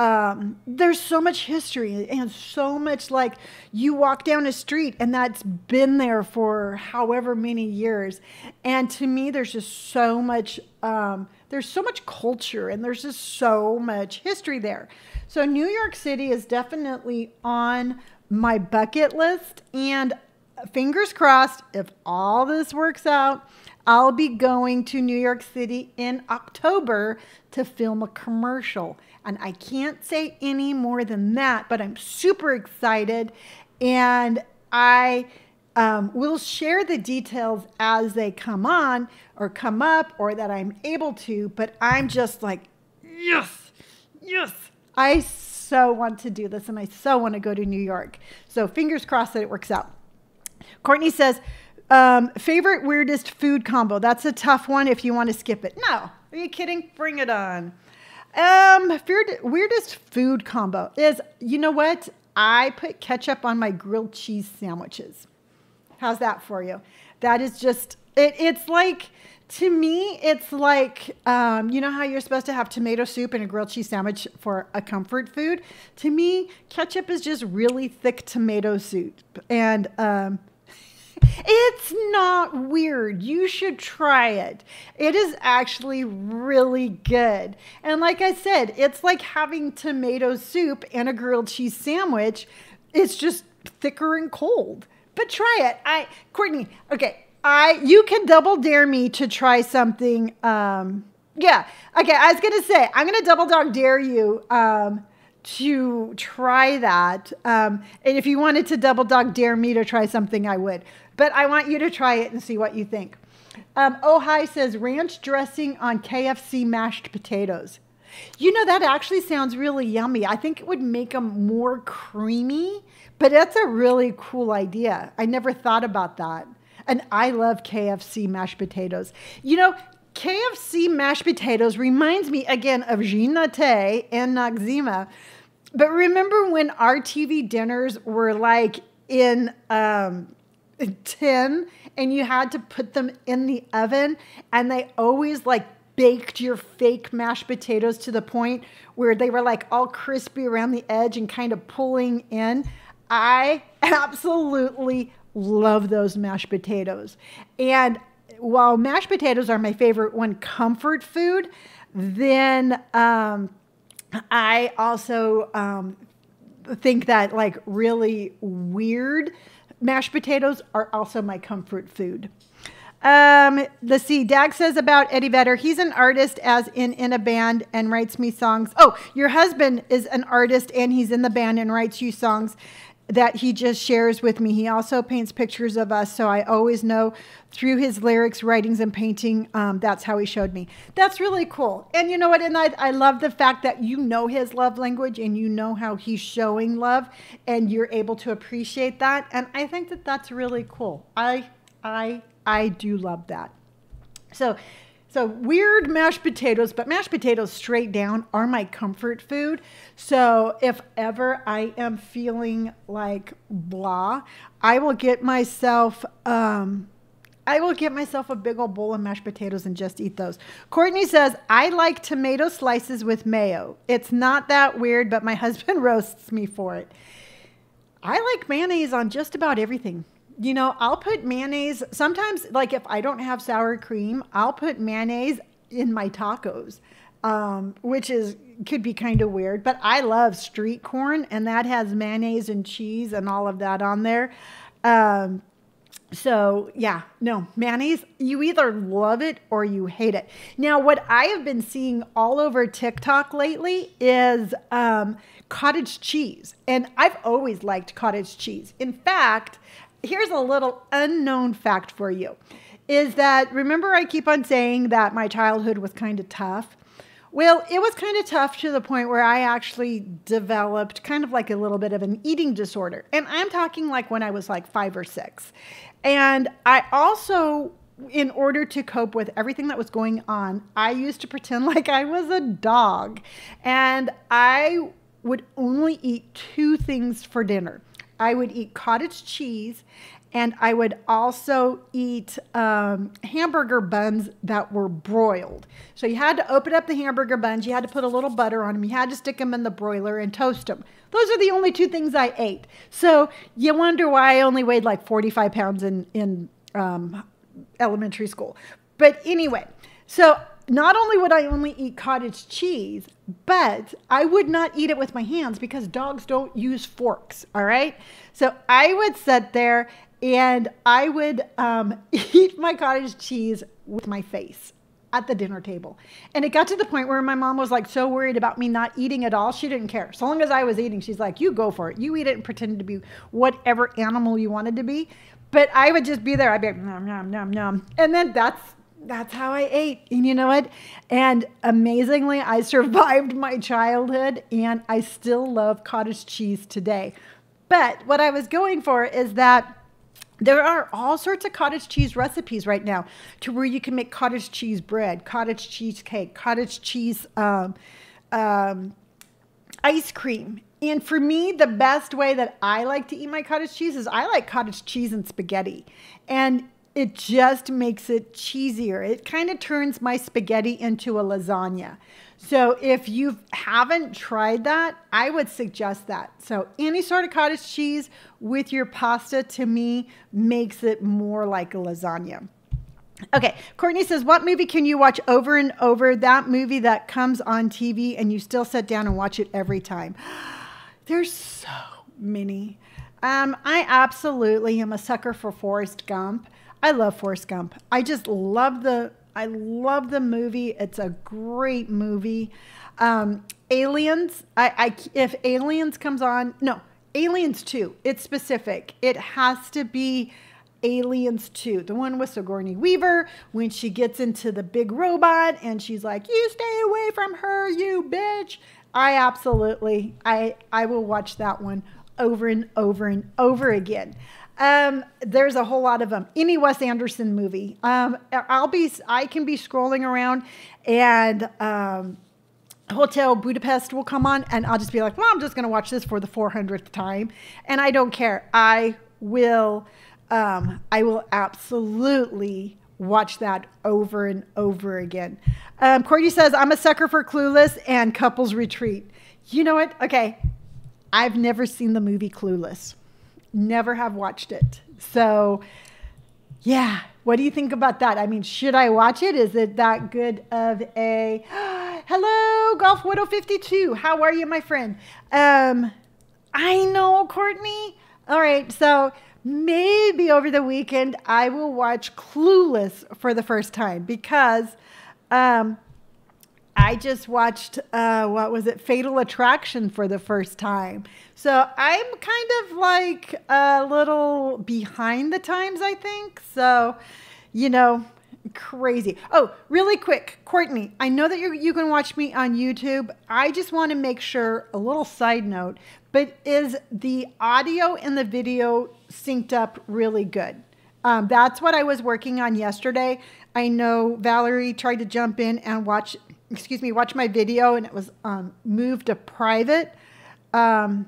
um, there's so much history and so much like you walk down a street and that's been there for however many years. And to me there's just so much um, there's so much culture and there's just so much history there. So new york city is definitely on my bucket list. And fingers crossed if all this works out I'll be going to New York City in October to film a commercial. And I can't say any more than that, but I'm super excited. And I um, will share the details as they come on or come up or that I'm able to. But I'm just like, yes, yes. I so want to do this and I so want to go to New York. So fingers crossed that it works out. Courtney says, um, favorite weirdest food combo. That's a tough one if you want to skip it. No, are you kidding? Bring it on. Um, weirdest food combo is, you know what? I put ketchup on my grilled cheese sandwiches. How's that for you? That is just, it, it's like, to me, it's like, um, you know how you're supposed to have tomato soup and a grilled cheese sandwich for a comfort food? To me, ketchup is just really thick tomato soup. And um, it's not weird. You should try it. It is actually really good. And like I said, it's like having tomato soup and a grilled cheese sandwich. It's just thicker and cold. But try it. I Courtney, okay, I you can double dare me to try something um yeah. Okay, I was gonna say I'm gonna double dog dare you um, to try that. Um, and if you wanted to double dog dare me to try something, I would but I want you to try it and see what you think. Um, oh Hi says ranch dressing on KFC mashed potatoes. You know, that actually sounds really yummy. I think it would make them more creamy, but that's a really cool idea. I never thought about that. And I love KFC mashed potatoes. You know, KFC mashed potatoes reminds me again of Jean Naté and Noxzema. But remember when our TV dinners were like in um, tin and you had to put them in the oven and they always like baked your fake mashed potatoes to the point where they were like all crispy around the edge and kind of pulling in. I absolutely love those mashed potatoes. And while mashed potatoes are my favorite one comfort food, then um, I also um, think that like really weird mashed potatoes are also my comfort food. Um, let's see. Dag says about Eddie Vedder, he's an artist, as in in a band, and writes me songs. Oh, your husband is an artist, and he's in the band and writes you songs that he just shares with me. He also paints pictures of us, so I always know through his lyrics, writings, and painting, um, that's how he showed me. That's really cool. And you know what? And I, I love the fact that you know his love language and you know how he's showing love, and you're able to appreciate that. And I think that that's really cool. I I I do love that. So so weird mashed potatoes, but mashed potatoes straight down are my comfort food. So if ever I am feeling like blah, I will get myself um, I will get myself a big old bowl of mashed potatoes and just eat those. Courtney says, I like tomato slices with mayo. It's not that weird, but my husband roasts me for it. I like mayonnaise on just about everything you know, I'll put mayonnaise sometimes, like if I don't have sour cream, I'll put mayonnaise in my tacos, um, which is could be kind of weird, but I love street corn and that has mayonnaise and cheese and all of that on there. Um, so yeah, no, mayonnaise, you either love it or you hate it. Now, what I have been seeing all over TikTok lately is um, cottage cheese. And I've always liked cottage cheese. In fact, here's a little unknown fact for you is that remember I keep on saying that my childhood was kind of tough? Well, it was kind of tough to the point where I actually developed kind of like a little bit of an eating disorder. And I'm talking like when I was like five or six. And I also, in order to cope with everything that was going on, I used to pretend like I was a dog. And I would only eat two things for dinner I would eat cottage cheese and I would also eat um, hamburger buns that were broiled. So you had to open up the hamburger buns, you had to put a little butter on them, you had to stick them in the broiler and toast them. Those are the only two things I ate. So you wonder why I only weighed like 45 pounds in, in um, elementary school. But anyway, so not only would I only eat cottage cheese, but I would not eat it with my hands because dogs don't use forks. All right. So I would sit there and I would um, eat my cottage cheese with my face at the dinner table. And it got to the point where my mom was like so worried about me not eating at all, she didn't care. So long as I was eating, she's like, you go for it. You eat it and pretend to be whatever animal you wanted to be. But I would just be there. I'd be like, nom, nom, nom, nom. And then that's that's how I ate. And you know what? And amazingly, I survived my childhood and I still love cottage cheese today. But what I was going for is that there are all sorts of cottage cheese recipes right now to where you can make cottage cheese bread, cottage cheese cake, cottage cheese um, um, ice cream. And for me, the best way that I like to eat my cottage cheese is I like cottage cheese and spaghetti. And it just makes it cheesier. It kind of turns my spaghetti into a lasagna. So if you haven't tried that, I would suggest that. So any sort of cottage cheese with your pasta to me makes it more like a lasagna. Okay, Courtney says, What movie can you watch over and over? That movie that comes on TV and you still sit down and watch it every time. There's so many. Um, I absolutely am a sucker for Forrest Gump. I love Forrest Gump. I just love the I love the movie. It's a great movie. Um, Aliens. I, I if Aliens comes on, no, Aliens 2. It's specific. It has to be Aliens 2. The one with Sigourney Weaver when she gets into the big robot and she's like, "You stay away from her, you bitch." I absolutely I I will watch that one over and over and over again. Um, there's a whole lot of them. Any Wes Anderson movie. Um, I'll be, I can be scrolling around and um, Hotel Budapest will come on, and I'll just be like, well, I'm just going to watch this for the 400th time, and I don't care. I will, um, I will absolutely watch that over and over again. Um, Courtney says, I'm a sucker for Clueless and Couples Retreat. You know what? Okay, I've never seen the movie Clueless. Never have watched it. So, yeah, what do you think about that? I mean, should I watch it? Is it that good of a hello, Golf Widow 52? How are you, my friend? Um, I know, Courtney. All right, so maybe over the weekend I will watch Clueless for the first time because um, I just watched, uh, what was it, Fatal Attraction for the first time. So I'm kind of like a little behind the times, I think. So, you know, crazy. Oh, really quick, Courtney, I know that you you can watch me on YouTube. I just want to make sure, a little side note, but is the audio and the video synced up really good? Um, that's what I was working on yesterday. I know Valerie tried to jump in and watch excuse me, watch my video and it was um, moved to private. Um,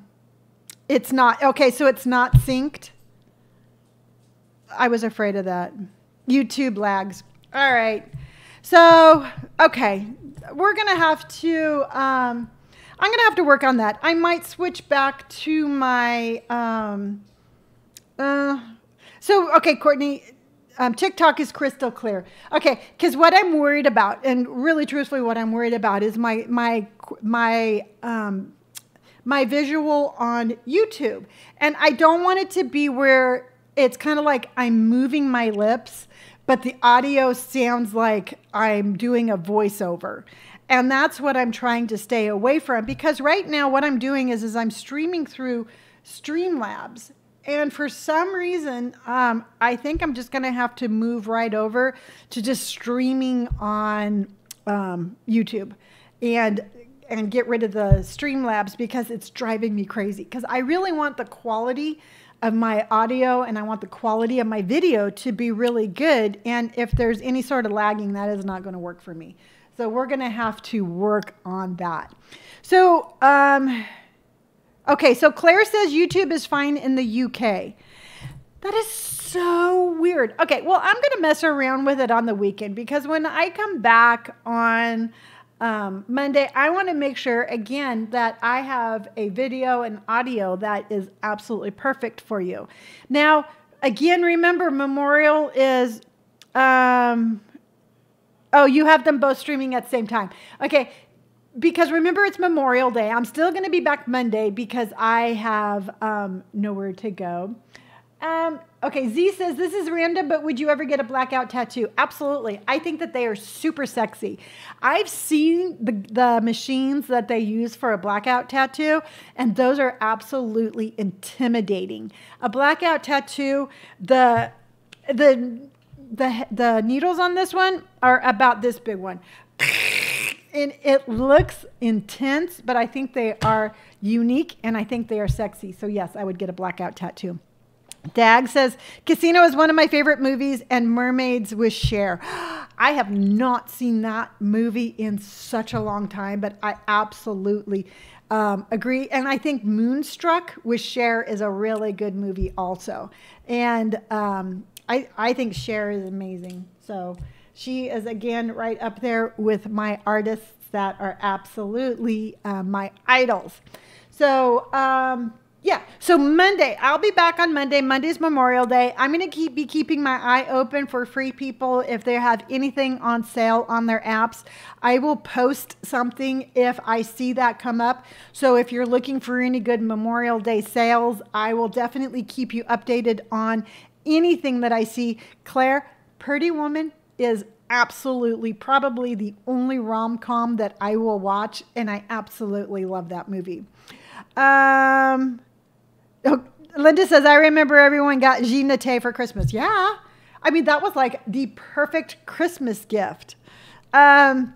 it's not, okay, so it's not synced. I was afraid of that. YouTube lags. All right. So, okay, we're going to have to, um, I'm going to have to work on that. I might switch back to my, um, uh, so, okay, Courtney, um, TikTok is crystal clear. Okay, because what I'm worried about, and really truthfully, what I'm worried about is my my my um, my visual on YouTube, and I don't want it to be where it's kind of like I'm moving my lips, but the audio sounds like I'm doing a voiceover. And that's what I'm trying to stay away from because right now what I'm doing is is I'm streaming through Streamlabs. And for some reason, um, I think I'm just going to have to move right over to just streaming on um, YouTube. And and get rid of the Streamlabs because it's driving me crazy. Because I really want the quality of my audio and I want the quality of my video to be really good. And if there's any sort of lagging, that is not going to work for me. So we're going to have to work on that. So, um, Okay, so Claire says YouTube is fine in the UK. That is so weird. Okay, well, I'm going to mess around with it on the weekend because when I come back on um, Monday, I want to make sure again that I have a video and audio that is absolutely perfect for you. Now, again, remember, Memorial is. Um, oh, you have them both streaming at the same time. Okay, because remember it's Memorial Day. I'm still going to be back Monday because I have um, nowhere to go. Um, okay, Z says this is random, but would you ever get a blackout tattoo? Absolutely. I think that they are super sexy. I've seen the, the machines that they use for a blackout tattoo, and those are absolutely intimidating. A blackout tattoo, the the the the needles on this one are about this big one. And it looks intense, but I think they are unique and I think they are sexy. So yes, I would get a blackout tattoo. Dag says, Casino is one of my favorite movies, and Mermaids with Cher. I have not seen that movie in such a long time, but I absolutely um, agree. And I think Moonstruck with Cher is a really good movie, also. And um, I, I think Cher is amazing. So she is, again, right up there with my artists that are absolutely uh, my idols. So, um, yeah. So Monday, I'll be back on Monday. Monday's Memorial Day. I'm going to keep be keeping my eye open for free people if they have anything on sale on their apps. I will post something if I see that come up. So if you're looking for any good Memorial Day sales, I will definitely keep you updated on anything that I see. Claire, Pretty Woman is absolutely probably the only rom-com that I will watch and I absolutely love that movie. Um Oh, Linda says, I remember everyone got Jean for Christmas. Yeah. I mean, that was like the perfect Christmas gift. Um,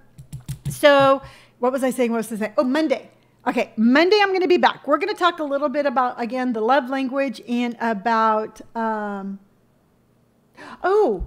so, what was I saying? What was I saying? Oh, Monday. Okay, Monday I'm going to be back. We're going to talk a little bit about, again, the love language and about, um, oh,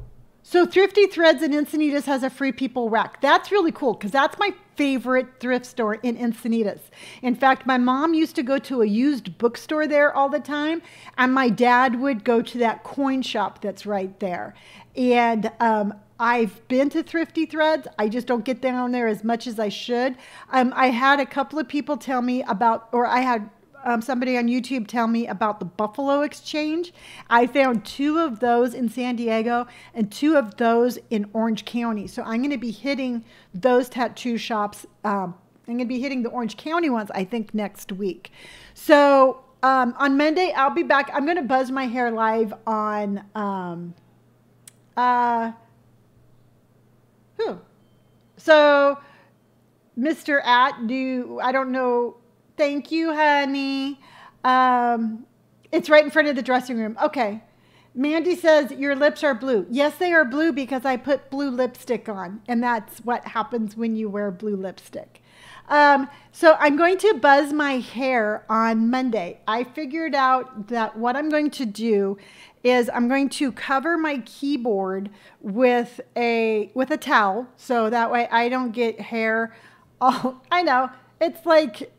so Thrifty Threads in Encinitas has a free people rack. That's really cool because that's my favorite thrift store in Encinitas. In fact, my mom used to go to a used bookstore there all the time, and my dad would go to that coin shop that's right there. And um, I've been to Thrifty Threads. I just don't get down there as much as I should. Um, I had a couple of people tell me about, or I had um, somebody on YouTube tell me about the Buffalo Exchange. I found two of those in San Diego and two of those in Orange County. So I'm going to be hitting those tattoo shops. Um, I'm going to be hitting the Orange County ones, I think, next week. So um, on Monday, I'll be back. I'm going to buzz my hair live on. Um, uh, who? So, Mr. At, do I don't know Thank you, honey. Um, it's right in front of the dressing room. Okay. Mandy says, Your lips are blue. Yes, they are blue because I put blue lipstick on. And that's what happens when you wear blue lipstick. Um, so I'm going to buzz my hair on Monday. I figured out that what I'm going to do is I'm going to cover my keyboard with a with a towel so that way I don't get hair all I know it's like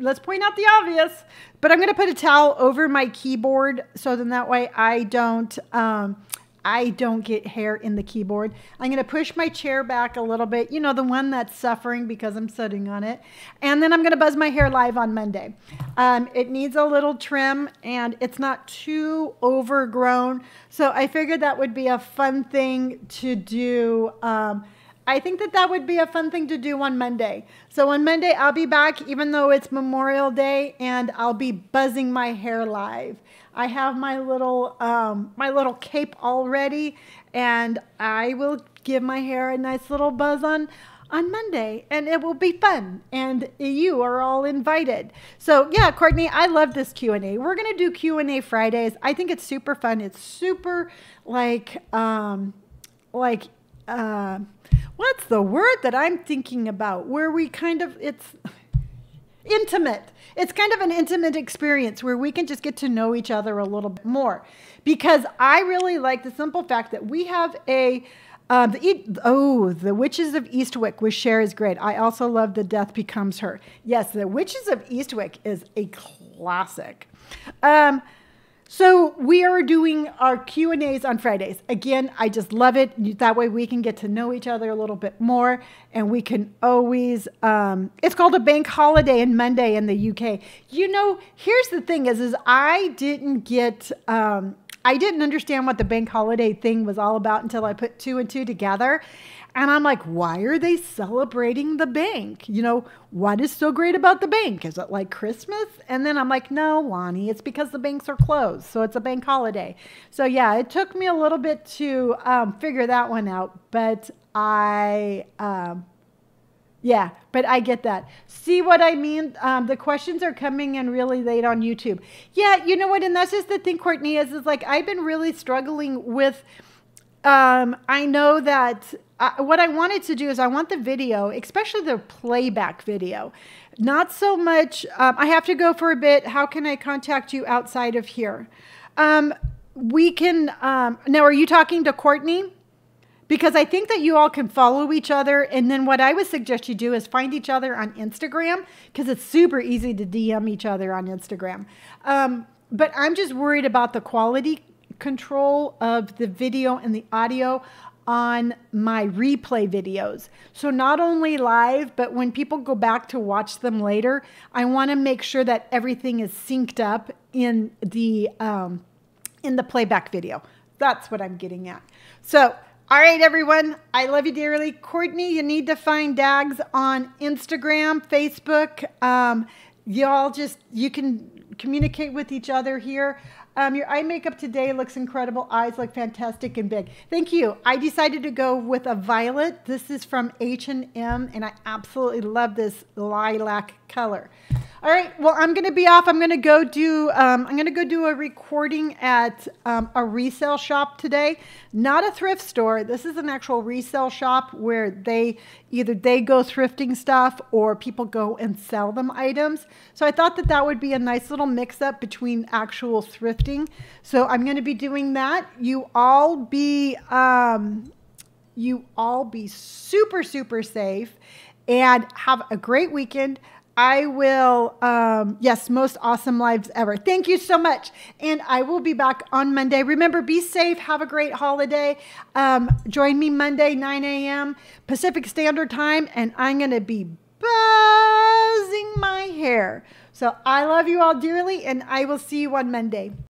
let's point out the obvious, but I'm going to put a towel over my keyboard so then that way I don't, um, I don't get hair in the keyboard. I'm going to push my chair back a little bit, you know, the one that's suffering because I'm sitting on it. And then I'm going to buzz my hair live on Monday. Um, it needs a little trim and it's not too overgrown. So I figured that would be a fun thing to do. Um, I think that that would be a fun thing to do on Monday. So on Monday, I'll be back, even though it's Memorial Day, and I'll be buzzing my hair live. I have my little um, my little cape all ready, and I will give my hair a nice little buzz on on Monday, and it will be fun. And you are all invited. So yeah, Courtney, I love this Q and A. We're gonna do Q and A Fridays. I think it's super fun. It's super like um, like. Uh, what's the word that I'm thinking about? Where we kind of, it's intimate. It's kind of an intimate experience where we can just get to know each other a little bit more. Because I really like the simple fact that we have a Um, the oh, the Witches of Eastwick with Cher is great. I also love The Death Becomes Her. Yes, The Witches of Eastwick is a classic. Um, so we are doing our Q and A's on Fridays. Again, I just love it. That way we can get to know each other a little bit more, and we can always. Um, it's called a bank holiday and Monday in the UK. You know, here's the thing: is is I didn't get. Um, I didn't understand what the bank holiday thing was all about until I put two and two together. And I'm like, why are they celebrating the bank? You know, what is so great about the bank? Is it like Christmas? And then I'm like, no, Lonni, it's because the banks are closed. So it's a bank holiday. So yeah, it took me a little bit to um, figure that one out. But I, um, yeah, but I get that. See what I mean? Um, the questions are coming in really late on YouTube. Yeah, you know what? And that's just the thing, Courtney, is, is like I've been really struggling with. Um, I know that uh, what I wanted to do is I want the video, especially the playback video, not so much. Um, I have to go for a bit. How can I contact you outside of here? Um, we can. Um, now, are you talking to Courtney? because I think that you all can follow each other. And then what I would suggest you do is find each other on Instagram because it's super easy to DM each other on Instagram. Um, but I'm just worried about the quality control of the video and the audio on my replay videos. So not only live, but when people go back to watch them later, I want to make sure that everything is synced up in the um, in the playback video. That's what I'm getting at. So all right, everyone. I love you dearly. Courtney, you need to find Dags on Instagram, Facebook. Um, y'all just, you can communicate with each other here. Um, your eye makeup today looks incredible. Eyes look fantastic and big. Thank you. I decided to go with a violet. This is from H&M, and I absolutely love this lilac color. All right, well, I'm going to be off. I'm going to go do, um, I'm going to go do a recording at um, a resale shop today. Not a thrift store. This is an actual resale shop where they, either they go thrifting stuff or people go and sell them items. So I thought that that would be a nice little mix up between actual thrifting. So I'm going to be doing that. You all be, um, you all be super, super safe and have a great weekend. I will, um, yes, most awesome lives ever. Thank you so much. And I will be back on Monday. Remember, be safe. Have a great holiday. Um, join me Monday, 9 a.m. Pacific Standard Time, and I'm going to be buzzing my hair. So I love you all dearly, and I will see you on Monday.